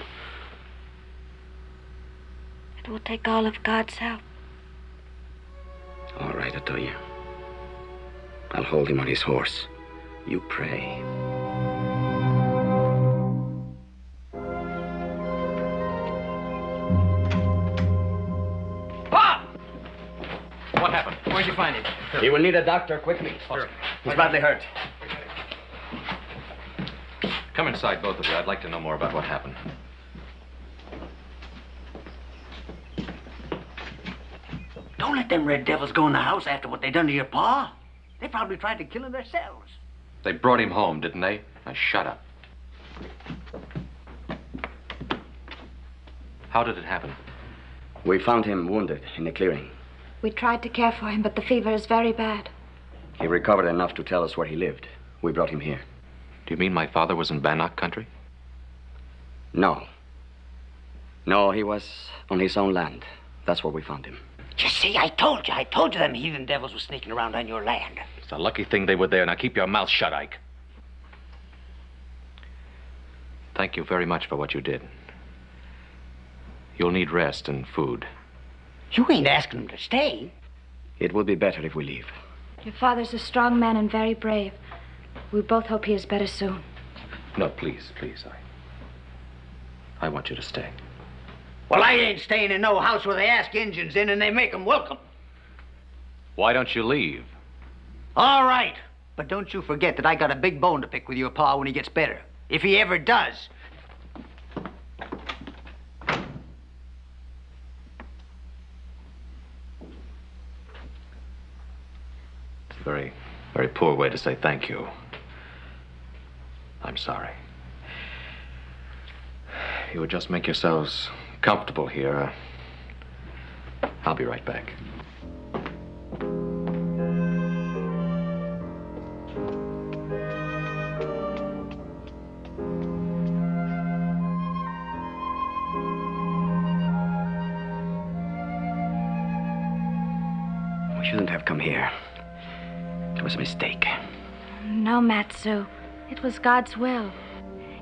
It will take all of God's help. All right, Atoya. I'll hold him on his horse. You pray. Where'd you find him? He will need a doctor quickly. Sure. He's badly hurt. Come inside, both of you. I'd like to know more about what happened. Don't let them red devils go in the house after what they done to your pa. They probably tried to kill him themselves. They brought him home, didn't they? Now shut up. How did it happen? We found him wounded in the clearing. We tried to care for him, but the fever is very bad. He recovered enough to tell us where he lived. We brought him here. Do you mean my father was in Bannock country? No. No, he was on his own land. That's where we found him. You see, I told you. I told you them heathen devils were sneaking around on your land. It's a lucky thing they were there. Now keep your mouth shut, Ike. Thank you very much for what you did. You'll need rest and food. You ain't asking them to stay. It will be better if we leave. Your father's a strong man and very brave. We both hope he is better soon. No, please, please, I. I want you to stay. Well, I ain't staying in no house where they ask Injuns in and they make 'em welcome. Why don't you leave? All right. But don't you forget that I got a big bone to pick with your pa when he gets better. If he ever does. It's a very, poor way to say thank you. I'm sorry. You would just make yourselves comfortable here. I'll be right back. Was a mistake. No, Matsou. It was God's will.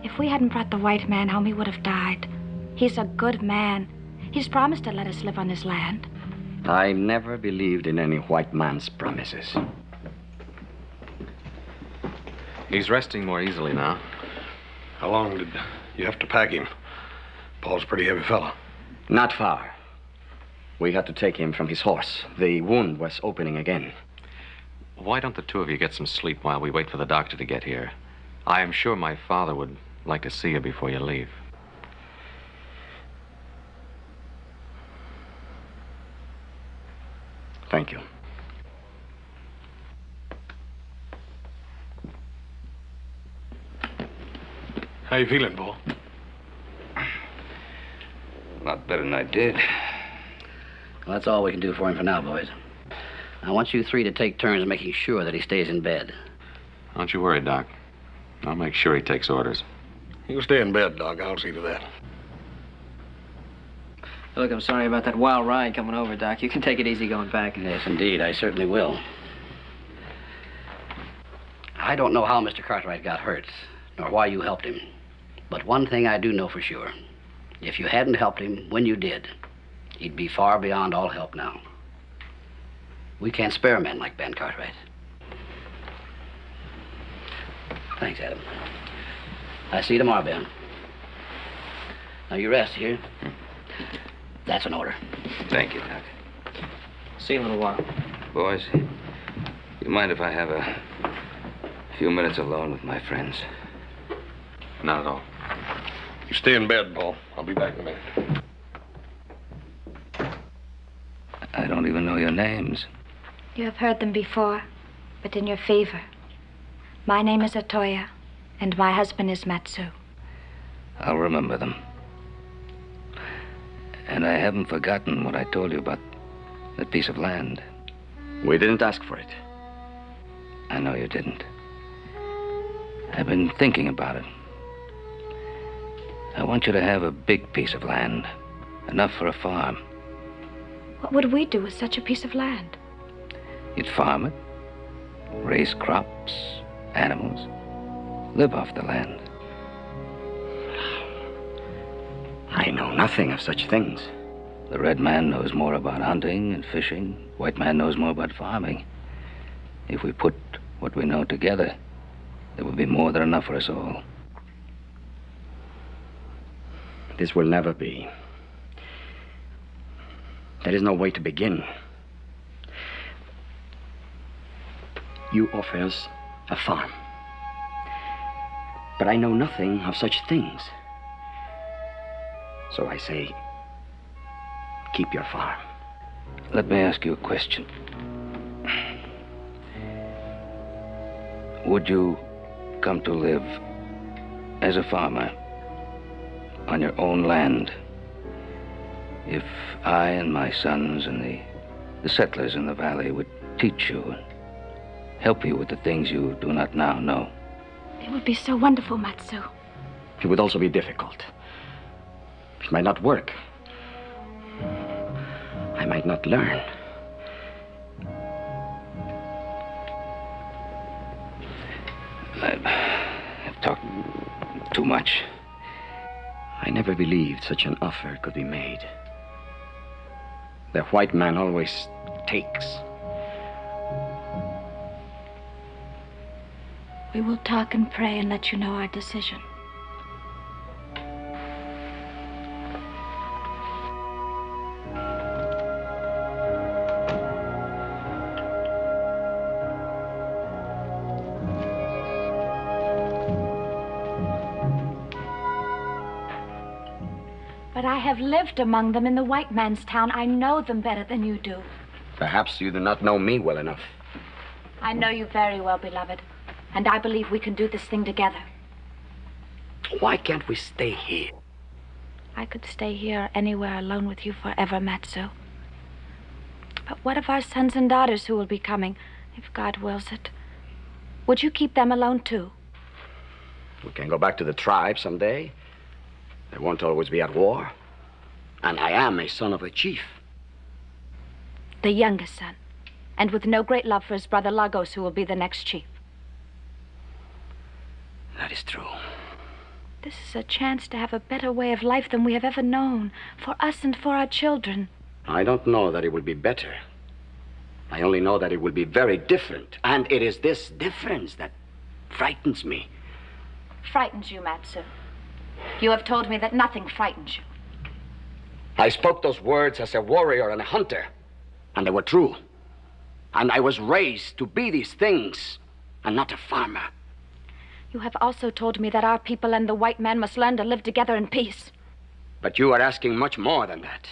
If we hadn't brought the white man home, he would have died. He's a good man. He's promised to let us live on his land. I never believed in any white man's promises. He's resting more easily now. How long did you have to pack him? Pa's a pretty heavy fellow. Not far. We had to take him from his horse. The wound was opening again. Why don't the two of you get some sleep while we wait for the doctor to get here? I am sure my father would like to see you before you leave. Thank you. How you feeling, Pa? A lot better than I did. Well, that's all we can do for him for now, boys. I want you three to take turns making sure that he stays in bed. Don't you worry, Doc. I'll make sure he takes orders. You stay in bed, Doc. I'll see to that. Look, I'm sorry about that wild ride coming over, Doc. You can take it easy going back. Yes, indeed. I certainly will. I don't know how Mr. Cartwright got hurt, nor why you helped him. But one thing I do know for sure. If you hadn't helped him when you did, he'd be far beyond all help now. We can't spare men like Ben Cartwright. Thanks, Adam. I see you tomorrow, Ben. Now you rest here. That's an order. Thank you, Doc. See you in a little while. Boys, you mind if I have a few minutes alone with my friends? Not at all. You stay in bed, Pa. I'll be back in a minute. I don't even know your names. You have heard them before, but in your favor. My name is Atoya, and my husband is Matsou. I'll remember them. And I haven't forgotten what I told you about that piece of land. We didn't ask for it. I know you didn't. I've been thinking about it. I want you to have a big piece of land, enough for a farm. What would we do with such a piece of land? You'd farm it, raise crops, animals, live off the land. I know nothing of such things. The red man knows more about hunting and fishing. White man knows more about farming. If we put what we know together, there will be more than enough for us all. This will never be. There is no way to begin. You offer us a farm. But I know nothing of such things. So I say, keep your farm. Let me ask you a question. Would you come to live as a farmer on your own land if I and my sons and the, the settlers in the valley would teach you and help you with the things you do not now know? It would be so wonderful, Matsou. It would also be difficult. It might not work. I might not learn. I've talked too much. I never believed such an offer could be made. The white man always takes. We will talk and pray and let you know our decision. But I have lived among them in the white man's town. I know them better than you do. Perhaps you do not know me well enough. I know you very well, beloved. And I believe we can do this thing together. Why can't we stay here? I could stay here anywhere alone with you forever, Matsou. But what of our sons and daughters who will be coming, if God wills it? Would you keep them alone, too? We can go back to the tribe someday. They won't always be at war. And I am a son of a chief. The youngest son. And with no great love for his brother Lagos, who will be the next chief. That is true. This is a chance to have a better way of life than we have ever known, for us and for our children. I don't know that it will be better. I only know that it will be very different. And it is this difference that frightens me. frightens you, Matsou. You have told me that nothing frightens you. I spoke those words as a warrior and a hunter, and they were true. And I was raised to be these things, and not a farmer. You have also told me that our people and the white man must learn to live together in peace. But you are asking much more than that.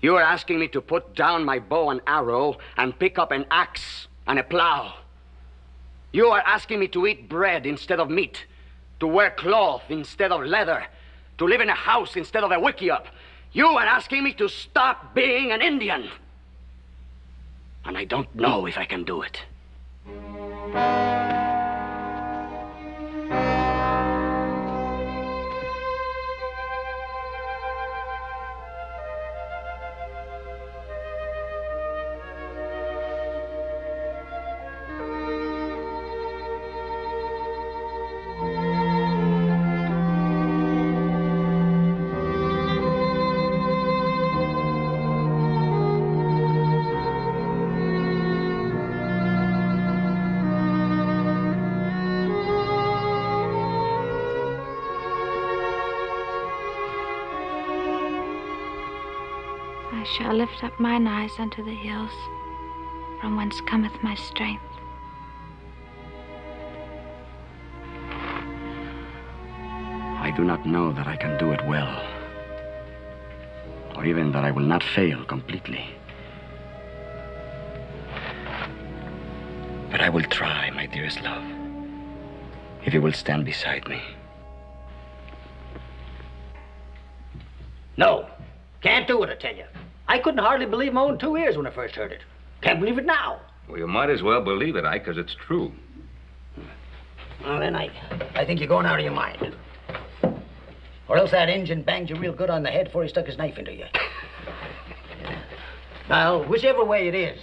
You are asking me to put down my bow and arrow and pick up an axe and a plow. You are asking me to eat bread instead of meat, to wear cloth instead of leather, to live in a house instead of a wickiup. You are asking me to stop being an Indian. And I don't know if I can do it. Shall lift up mine eyes unto the hills, from whence cometh my strength. I do not know that I can do it well, or even that I will not fail completely. But I will try, my dearest love, if you will stand beside me. No. Can't do it, I tell you. I couldn't hardly believe my own two ears when I first heard it. Can't believe it now. Well, you might as well believe it, Ike, because it's true. Well, then I, I think you're going out of your mind. Or else that Injun banged you real good on the head before he stuck his knife into you. Well, whichever way it is,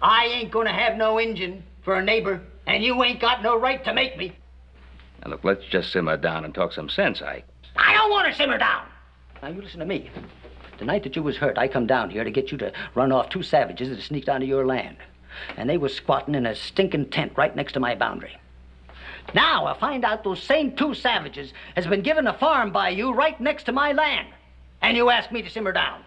I ain't gonna have no Injun for a neighbor, and you ain't got no right to make me. Now, look, let's just simmer down and talk some sense, Ike. I don't want to simmer down. Now, you listen to me. The night that you was hurt, I come down here to get you to run off two savages that sneaked onto your land. And they was squatting in a stinking tent right next to my boundary. Now I find out those same two savages has been given a farm by you right next to my land. And you ask me to simmer down.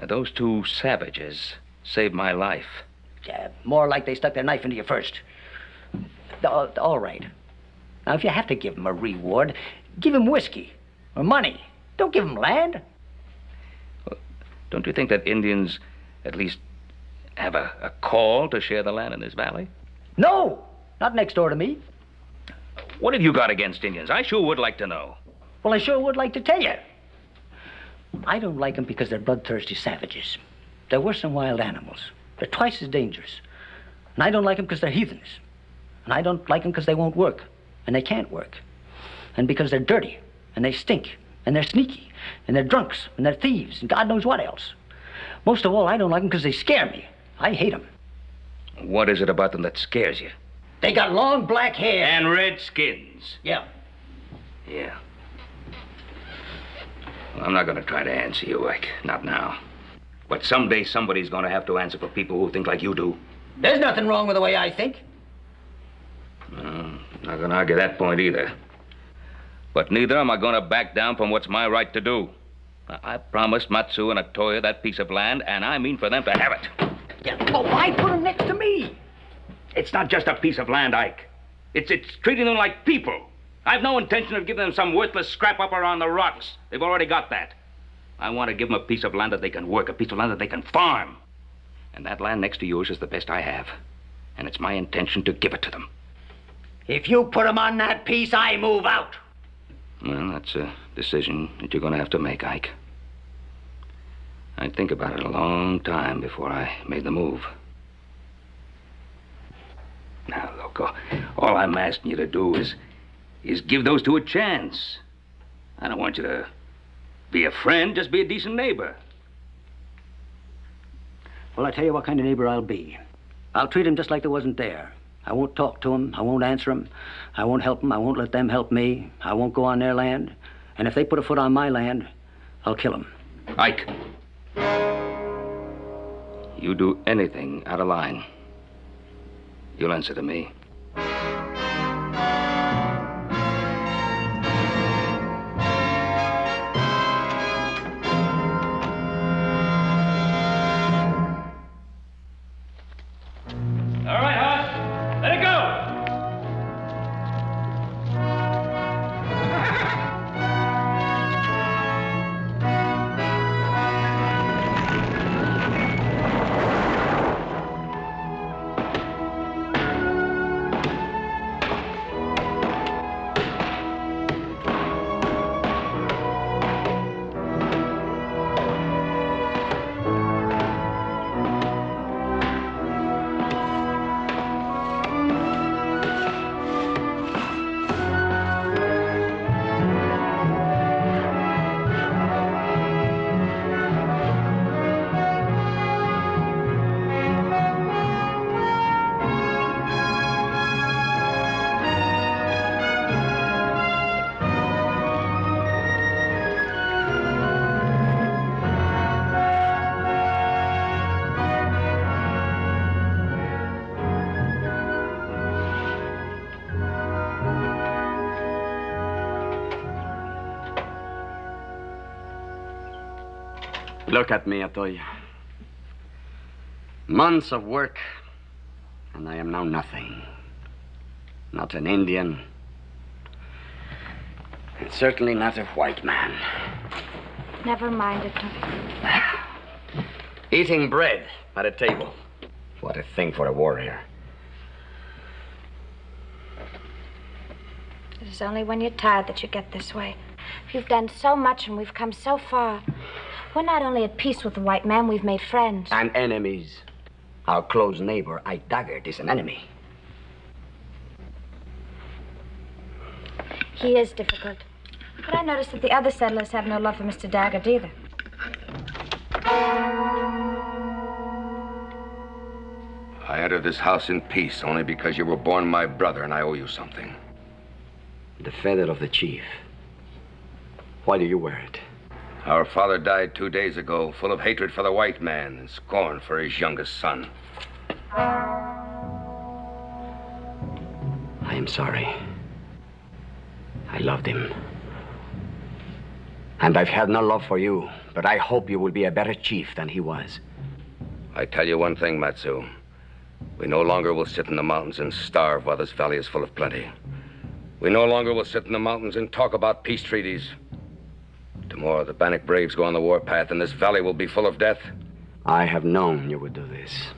Now, those two savages saved my life. Yeah, more like they stuck their knife into you first. All, all right. Now, if you have to give 'em a reward, give 'em whiskey or money. Don't give 'em land. Don't you think that Indians at least have a, a call to share the land in this valley? No, not next door to me. What have you got against Indians? I sure would like to know. Well, I sure would like to tell you. I don't like 'em because they're bloodthirsty savages. They're worse than wild animals. They're twice as dangerous. And I don't like 'em because they're heathens. And I don't like 'em because they won't work. And they can't work. And because they're dirty. And they stink. And they're sneaky. And they're drunks. And they're thieves. And God knows what else. Most of all, I don't like 'em because they scare me. I hate them. What is it about them that scares you? They got long black hair. And red skins. Yeah. Yeah. Well, I'm not going to try to answer you, Ike. Not now. But someday somebody's going to have to answer for people who think like you do. There's nothing wrong with the way I think. I'm not going to argue that point either. But neither am I going to back down from what's my right to do. I promised Matsou and Atoya that piece of land, and I mean for them to have it. Yeah. Well, why put 'em next to me? It's not just a piece of land, Ike. It's, it's treating them like people. I've no intention of giving them some worthless scrap up around the rocks. They've already got that. I want to give them a piece of land that they can work, a piece of land that they can farm. And that land next to yours is the best I have. And it's my intention to give it to them. If you put them on that piece, I move out. Well, that's a decision that you're going to have to make, Ike. I'd think about it a long time before I made the move. Now, look, all- I'm asking you to do is, is give those two a chance. I don't want you to be a friend, just be a decent neighbor. Well, I tell you what kind of neighbor I'll be. I'll treat him just like they wasn't there. I won't talk to them. I won't answer them. I won't help them. I won't let them help me. I won't go on their land. And if they put a foot on my land, I'll kill them. Ike. You do anything out of line, you'll answer to me. Look at me, Atoya. Months of work, and I am now nothing. Not an Indian. And certainly not a white man. Never mind it. Eating bread at a table. What a thing for a warrior. It is only when you're tired that you get this way. You've done so much and we've come so far. We're not only at peace with the white man, we've made friends. And enemies. Our close neighbor, Ike Daggett, is an enemy. He is difficult. But I noticed that the other settlers have no love for Mr. Daggett either. I entered this house in peace only because you were born my brother and I owe you something. The feather of the chief. Why do you wear it? Our father died two days ago, full of hatred for the white man and scorn for his youngest son. I am sorry. I loved him. And I've had no love for you, but I hope you will be a better chief than he was. I tell you one thing, Matsou. We no longer will sit in the mountains and starve while this valley is full of plenty. We no longer will sit in the mountains and talk about peace treaties. Tomorrow, the Bannock Braves go on the warpath, and this valley will be full of death. I have known you would do this.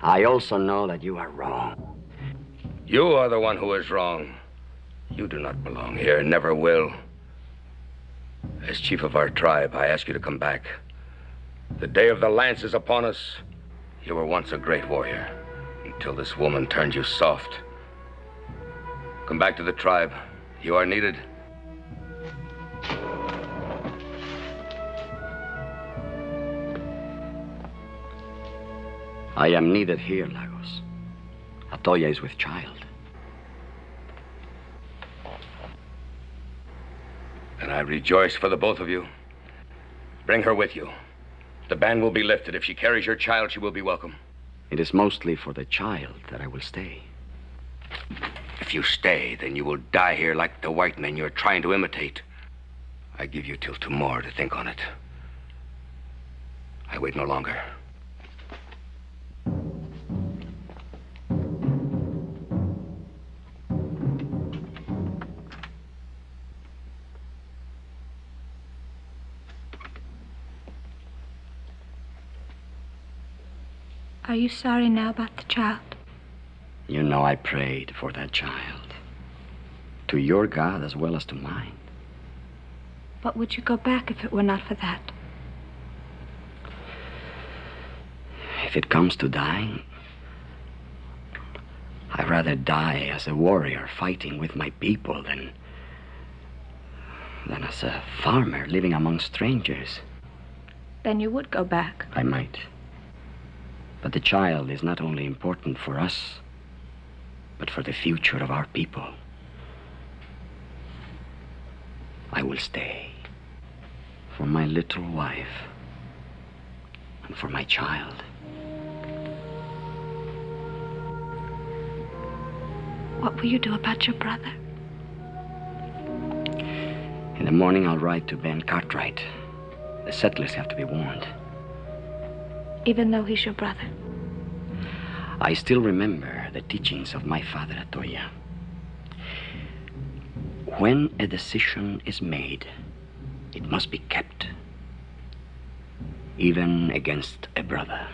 I also know that you are wrong. You are the one who is wrong. You do not belong here, never will. As chief of our tribe, I ask you to come back. The day of the lance is upon us. You were once a great warrior, until this woman turned you soft. Come back to the tribe. You are needed. I am needed here, Lagos. Atoya is with child. And I rejoice for the both of you. Bring her with you. The ban will be lifted. If she carries your child, she will be welcome. It is mostly for the child that I will stay. If you stay, then you will die here like the white men you're trying to imitate. I give you till tomorrow to think on it. I wait no longer. Are you sorry now about the child? You know I prayed for that child. To your God as well as to mine. But would you go back if it were not for that? If it comes to dying, I'd rather die as a warrior fighting with my people than. than as a farmer living among strangers. Then you would go back. I might. But the child is not only important for us, but for the future of our people. I will stay. For my little wife. And for my child. What will you do about your brother? In the morning, I'll ride to Ben Cartwright. The settlers have to be warned. Even though he's your brother? I still remember the teachings of my father, Atoya. When a decision is made, it must be kept, even against a brother.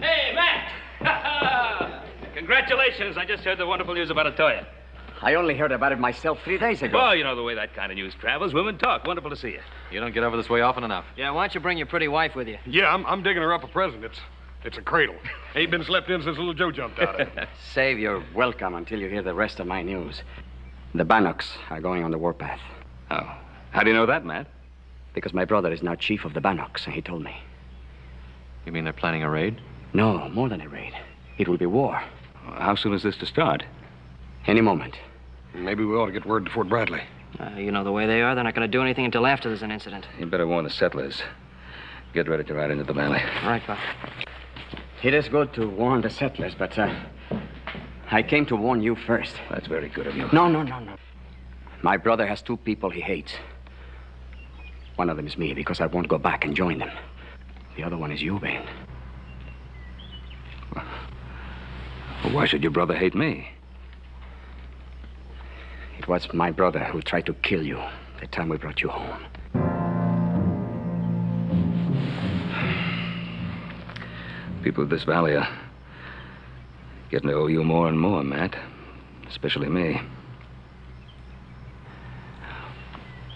Hey, Matt! Congratulations. I just heard the wonderful news about Atoya. I only heard about it myself three days ago. Well, you know the way that kind of news travels. Women talk. Wonderful to see you. You don't get over this way often enough. Yeah, why don't you bring your pretty wife with you? Yeah, I'm, I'm digging her up a present. It's, it's a cradle. Ain't been slept in since little Joe jumped out of it. Save your welcome until you hear the rest of my news. The Bannocks are going on the warpath. Oh. How do you know that, Matt? Because my brother is now chief of the Bannocks, and he told me. You mean they're planning a raid? No, more than a raid. It will be war. How soon is this to start? Any moment. Maybe we ought to get word to Fort Bradley. Uh, you know the way they are. They're not going to do anything until after there's an incident. You better warn the settlers. Get ready to ride into the valley. All right, Pop. It is good to warn the settlers, but uh, I came to warn you first. That's very good of you. No, no, no, no. My brother has two people he hates. One of them is me because I won't go back and join them. The other one is you, Ben. Well, why should your brother hate me? It was my brother who tried to kill you the time we brought you home. People of this valley are getting to owe you more and more, Matt. Especially me.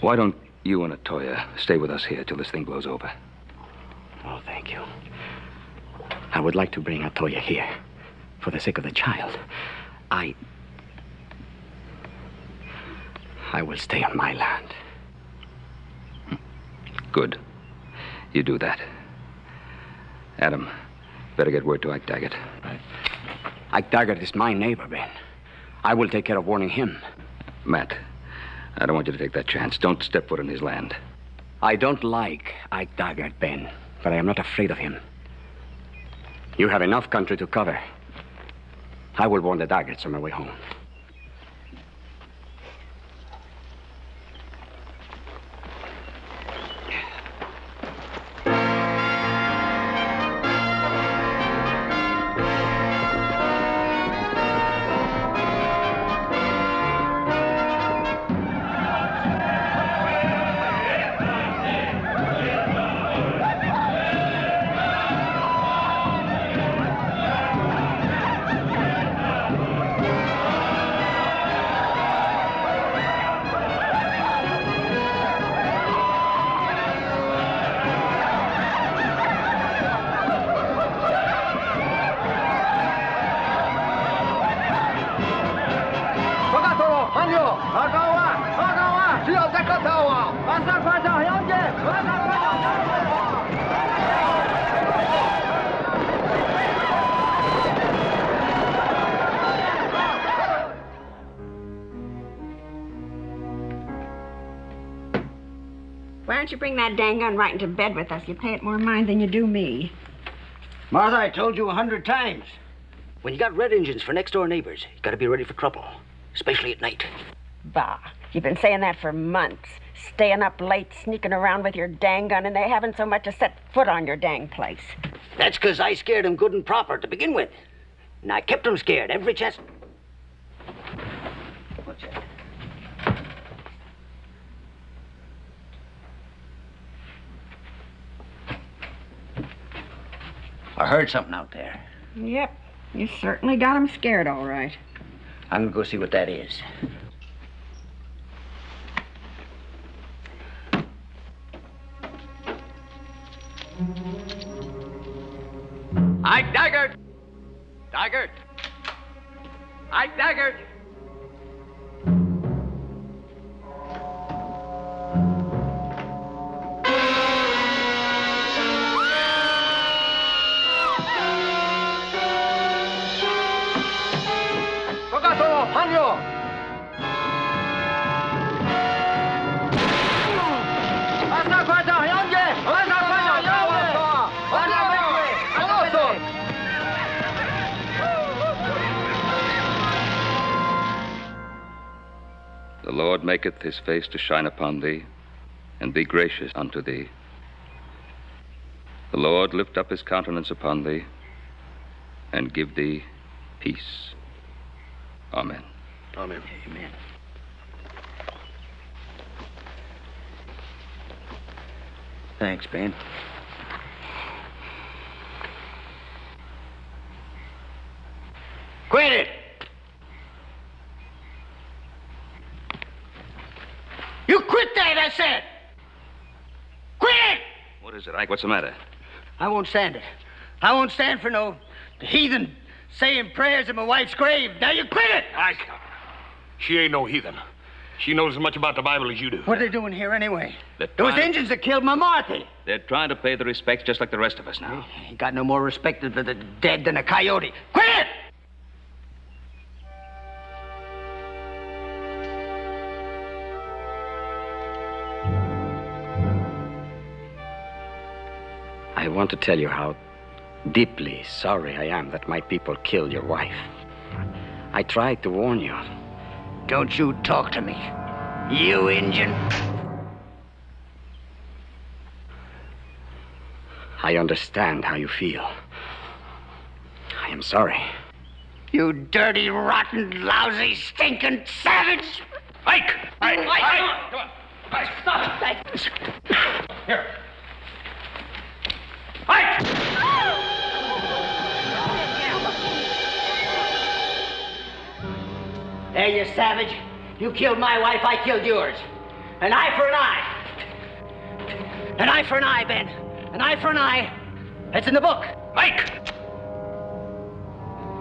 Why don't you and Atoya stay with us here till this thing blows over? Oh, thank you. I would like to bring Atoya here for the sake of the child. I. I will stay on my land. Hmm. Good. You do that. Adam, better get word to Ike Daggett. Ike Daggett is my neighbor, Ben. I will take care of warning him. Matt, I don't want you to take that chance. Don't step foot in his land. I don't like Ike Daggett, Ben, but I am not afraid of him. You have enough country to cover. I will warn the Daggetts on my way home. Dang gun right into bed with us? You pay it more mind than you do me. Martha, I told you a hundred times. When you got red Injuns for next door neighbors, you gotta be ready for trouble, especially at night. Bah, you've been saying that for months. Staying up late, sneaking around with your dang gun, and they haven't so much as set foot on your dang place. That's 'cause I scared 'em good and proper to begin with. And I kept 'em scared every chance. I heard something out there. Yep, you certainly got 'em scared, all right. I'm gonna go see what that is. Ike Daggett! Daggett! Ike Daggett! Lord maketh his face to shine upon thee, and be gracious unto thee. The Lord lift up his countenance upon thee, and give thee peace. Amen. Amen. Amen. Thanks, Ben. Quit it! You quit that, I said! Quit it! What is it, Ike? What's the matter? I won't stand it. I won't stand for no heathen saying prayers at my wife's grave. Now you quit it! Ike, she ain't no heathen. She knows as much about the Bible as you do. What are they doing here anyway? Those Indians that killed my Marthy. They're trying to pay the respects just like the rest of us now. Ain't got no more respect for the dead than a coyote. Quit it! I want to tell you how deeply sorry I am that my people killed your wife. I tried to warn you. Don't you talk to me, you Injun. I understand how you feel. I am sorry. You dirty, rotten, lousy, stinking savage! Ike! Ike! Ike! Come on. Ike, stop it! Here. There, you savage. You killed my wife, I killed yours. An eye for an eye. An eye for an eye, Ben. An eye for an eye. It's in the book. Ike!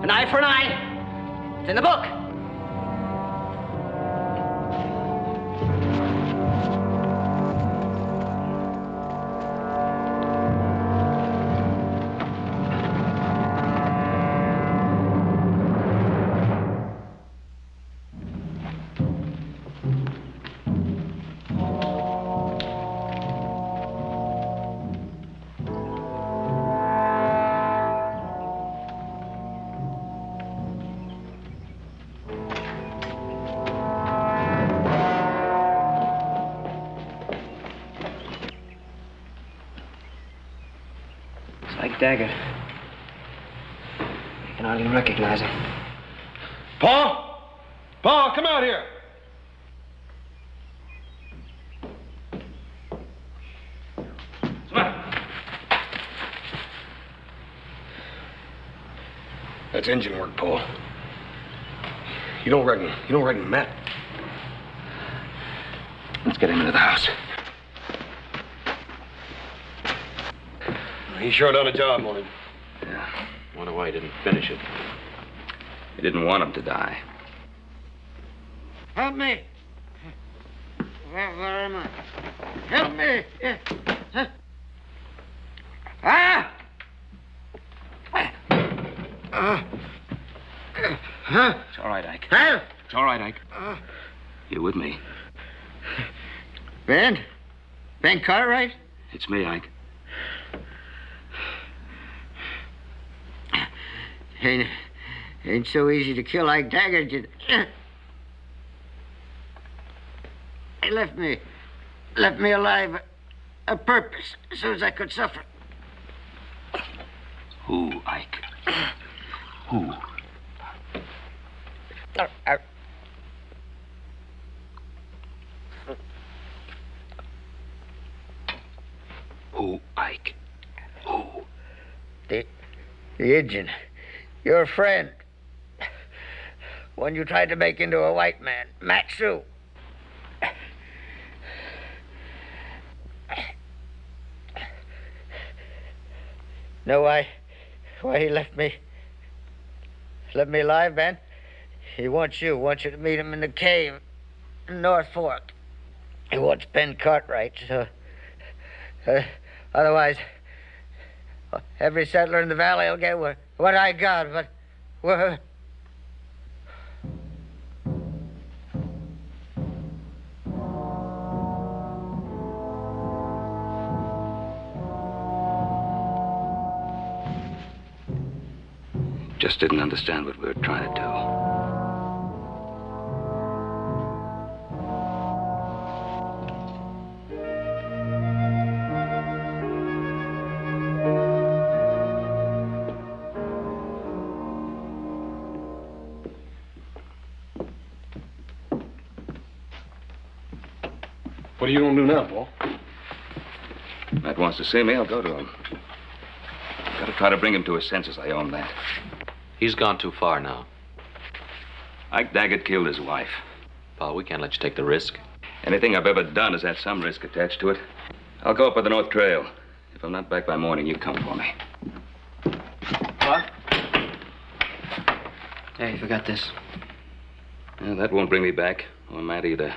An eye for an eye. It's in the book. Daggett. I can hardly recognize him. Pa? Pa, come out here. That's Injun work, Pa. You don't reckon, you don't reckon Matt. Let's get him into the house. He sure done a job on him. Yeah. Wonder why he didn't finish it. He didn't want him to die. Help me. Where, where am I? Help me. Yeah. Huh? Ah! Uh, huh? It's all right, Ike. Help! It's all right, Ike. Uh, You with me? ben? Ben Cartwright? It's me, Ike. Ain't, ain't so easy to kill like Daggett. You- He left me, left me alive a purpose so as I could suffer. Who, Ike? Who? Who, Ike? Who? The, the Indian, your friend. One you tried to make into a white man, Matsou. Know why, why he left me, left me alive, Ben? He wants you, wants you to meet him in the cave in North Fork. He wants Ben Cartwright, so. Uh, otherwise, every settler in the valley will get what, what I got, but. What, Just didn't understand what we were trying to do. To see me, I'll go to him. I've Gotta try to bring him to his senses, I own that. He's gone too far now. Ike Daggett killed his wife. Pa, we can't let you take the risk. Anything I've ever done has had some risk attached to it. I'll go up by the North Trail. If I'm not back by morning, you come for me. What? Hey, you forgot this. Yeah, that won't bring me back, or Matt either.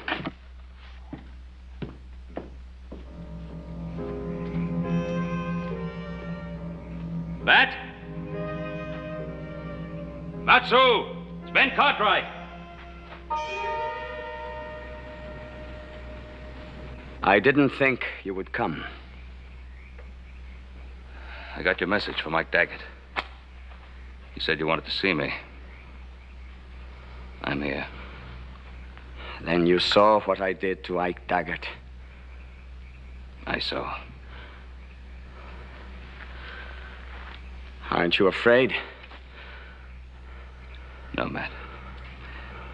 Matsou! It's Ben Cartwright. I didn't think you would come. I got your message from Ike Daggett. He said you wanted to see me. I'm here. Then you saw what I did to Ike Daggett. I saw. Aren't you afraid? No, Matt.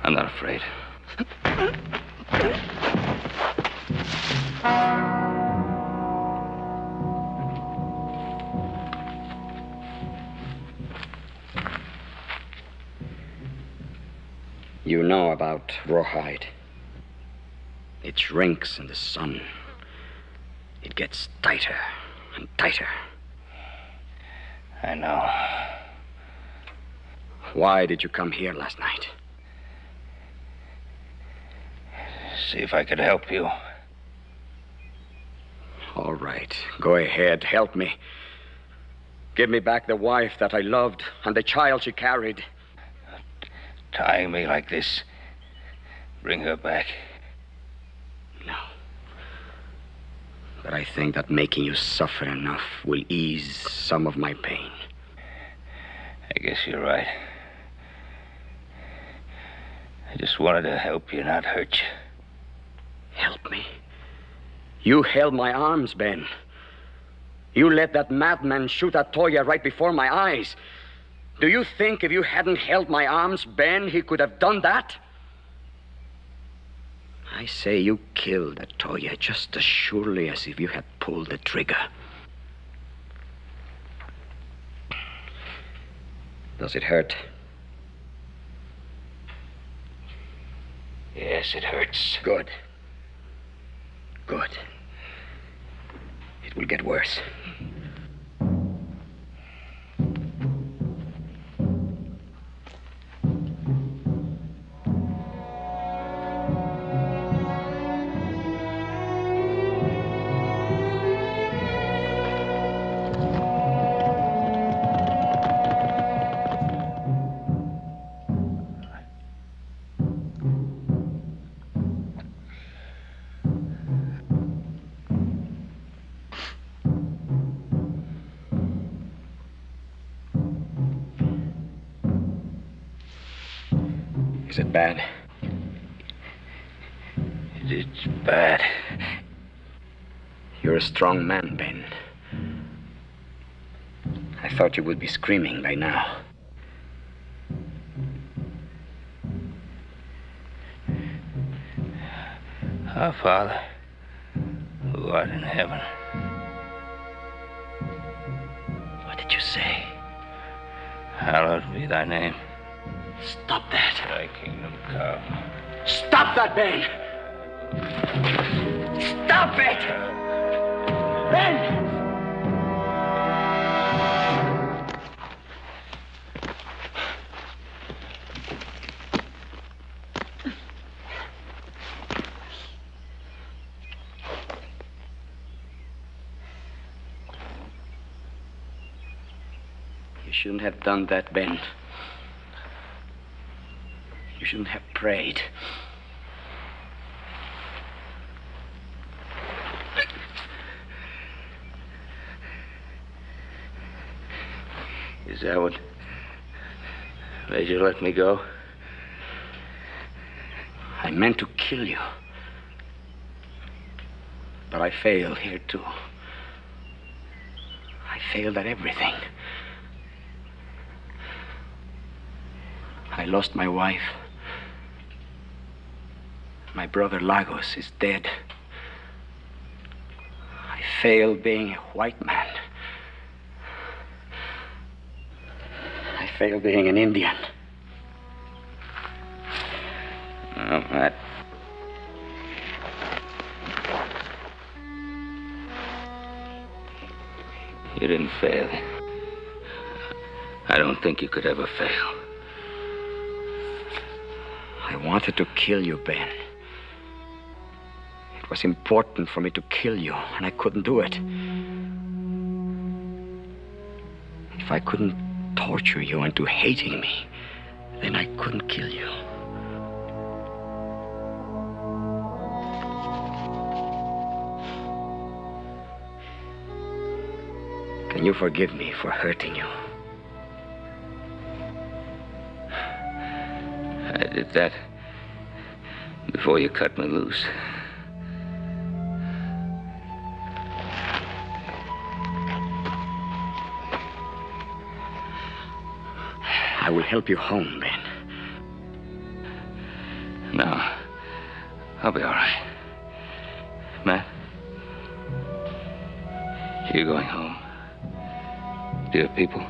I'm not afraid. You know about rawhide. It shrinks in the sun. It gets tighter and tighter. I know. Why did you come here last night? See if I could help you. All right. Go ahead. Help me. Give me back the wife that I loved and the child she carried. Tying me like this. Bring her back. No. But I think that making you suffer enough will ease some of my pain. I guess you're right. Just wanted to help you, not hurt you. Help me? You held my arms, Ben. You let that madman shoot at Toya right before my eyes. Do you think if you hadn't held my arms, Ben, he could have done that? I say you killed that Toya just as surely as if you had pulled the trigger. Does it hurt? Yes, it hurts. Good. Good. It will get worse. Bad? It's bad. You're a strong man, Ben. I thought you would be screaming by now. Our Father, who art in heaven. What did you say? Hallowed be thy name. Stop that. Thy kingdom come. Stop that, Ben! Stop it! Ben! You shouldn't have done that, Ben. Shouldn't have prayed. Is that what made you let me go? I meant to kill you. But I failed here, too. I failed at everything. I lost my wife. My brother Lagos is dead. I failed being a white man. I failed being an Indian. Oh, Matt. You didn't fail. I don't think you could ever fail. I wanted to kill you, Ben. It was important for me to kill you, and I couldn't do it. If I couldn't torture you into hating me, then I couldn't kill you. Can you forgive me for hurting you? I did that before you cut me loose. I will help you home, Ben. No. I'll be all right. Matt? You going home? Your people?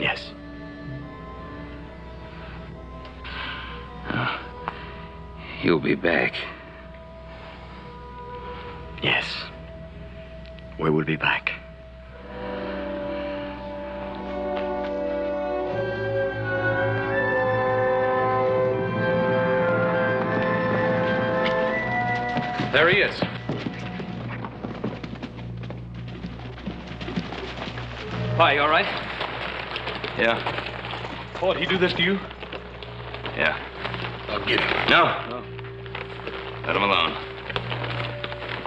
Yes. Oh. You'll be back. Yes. We will be back. There he is. Hi, you all right? Yeah. Pa, did he do this to you? Yeah. I'll get him. No. No. Let him alone.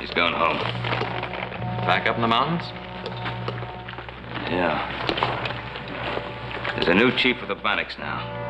He's going home. Back up in the mountains? Yeah. There's a new chief of the Bannocks now.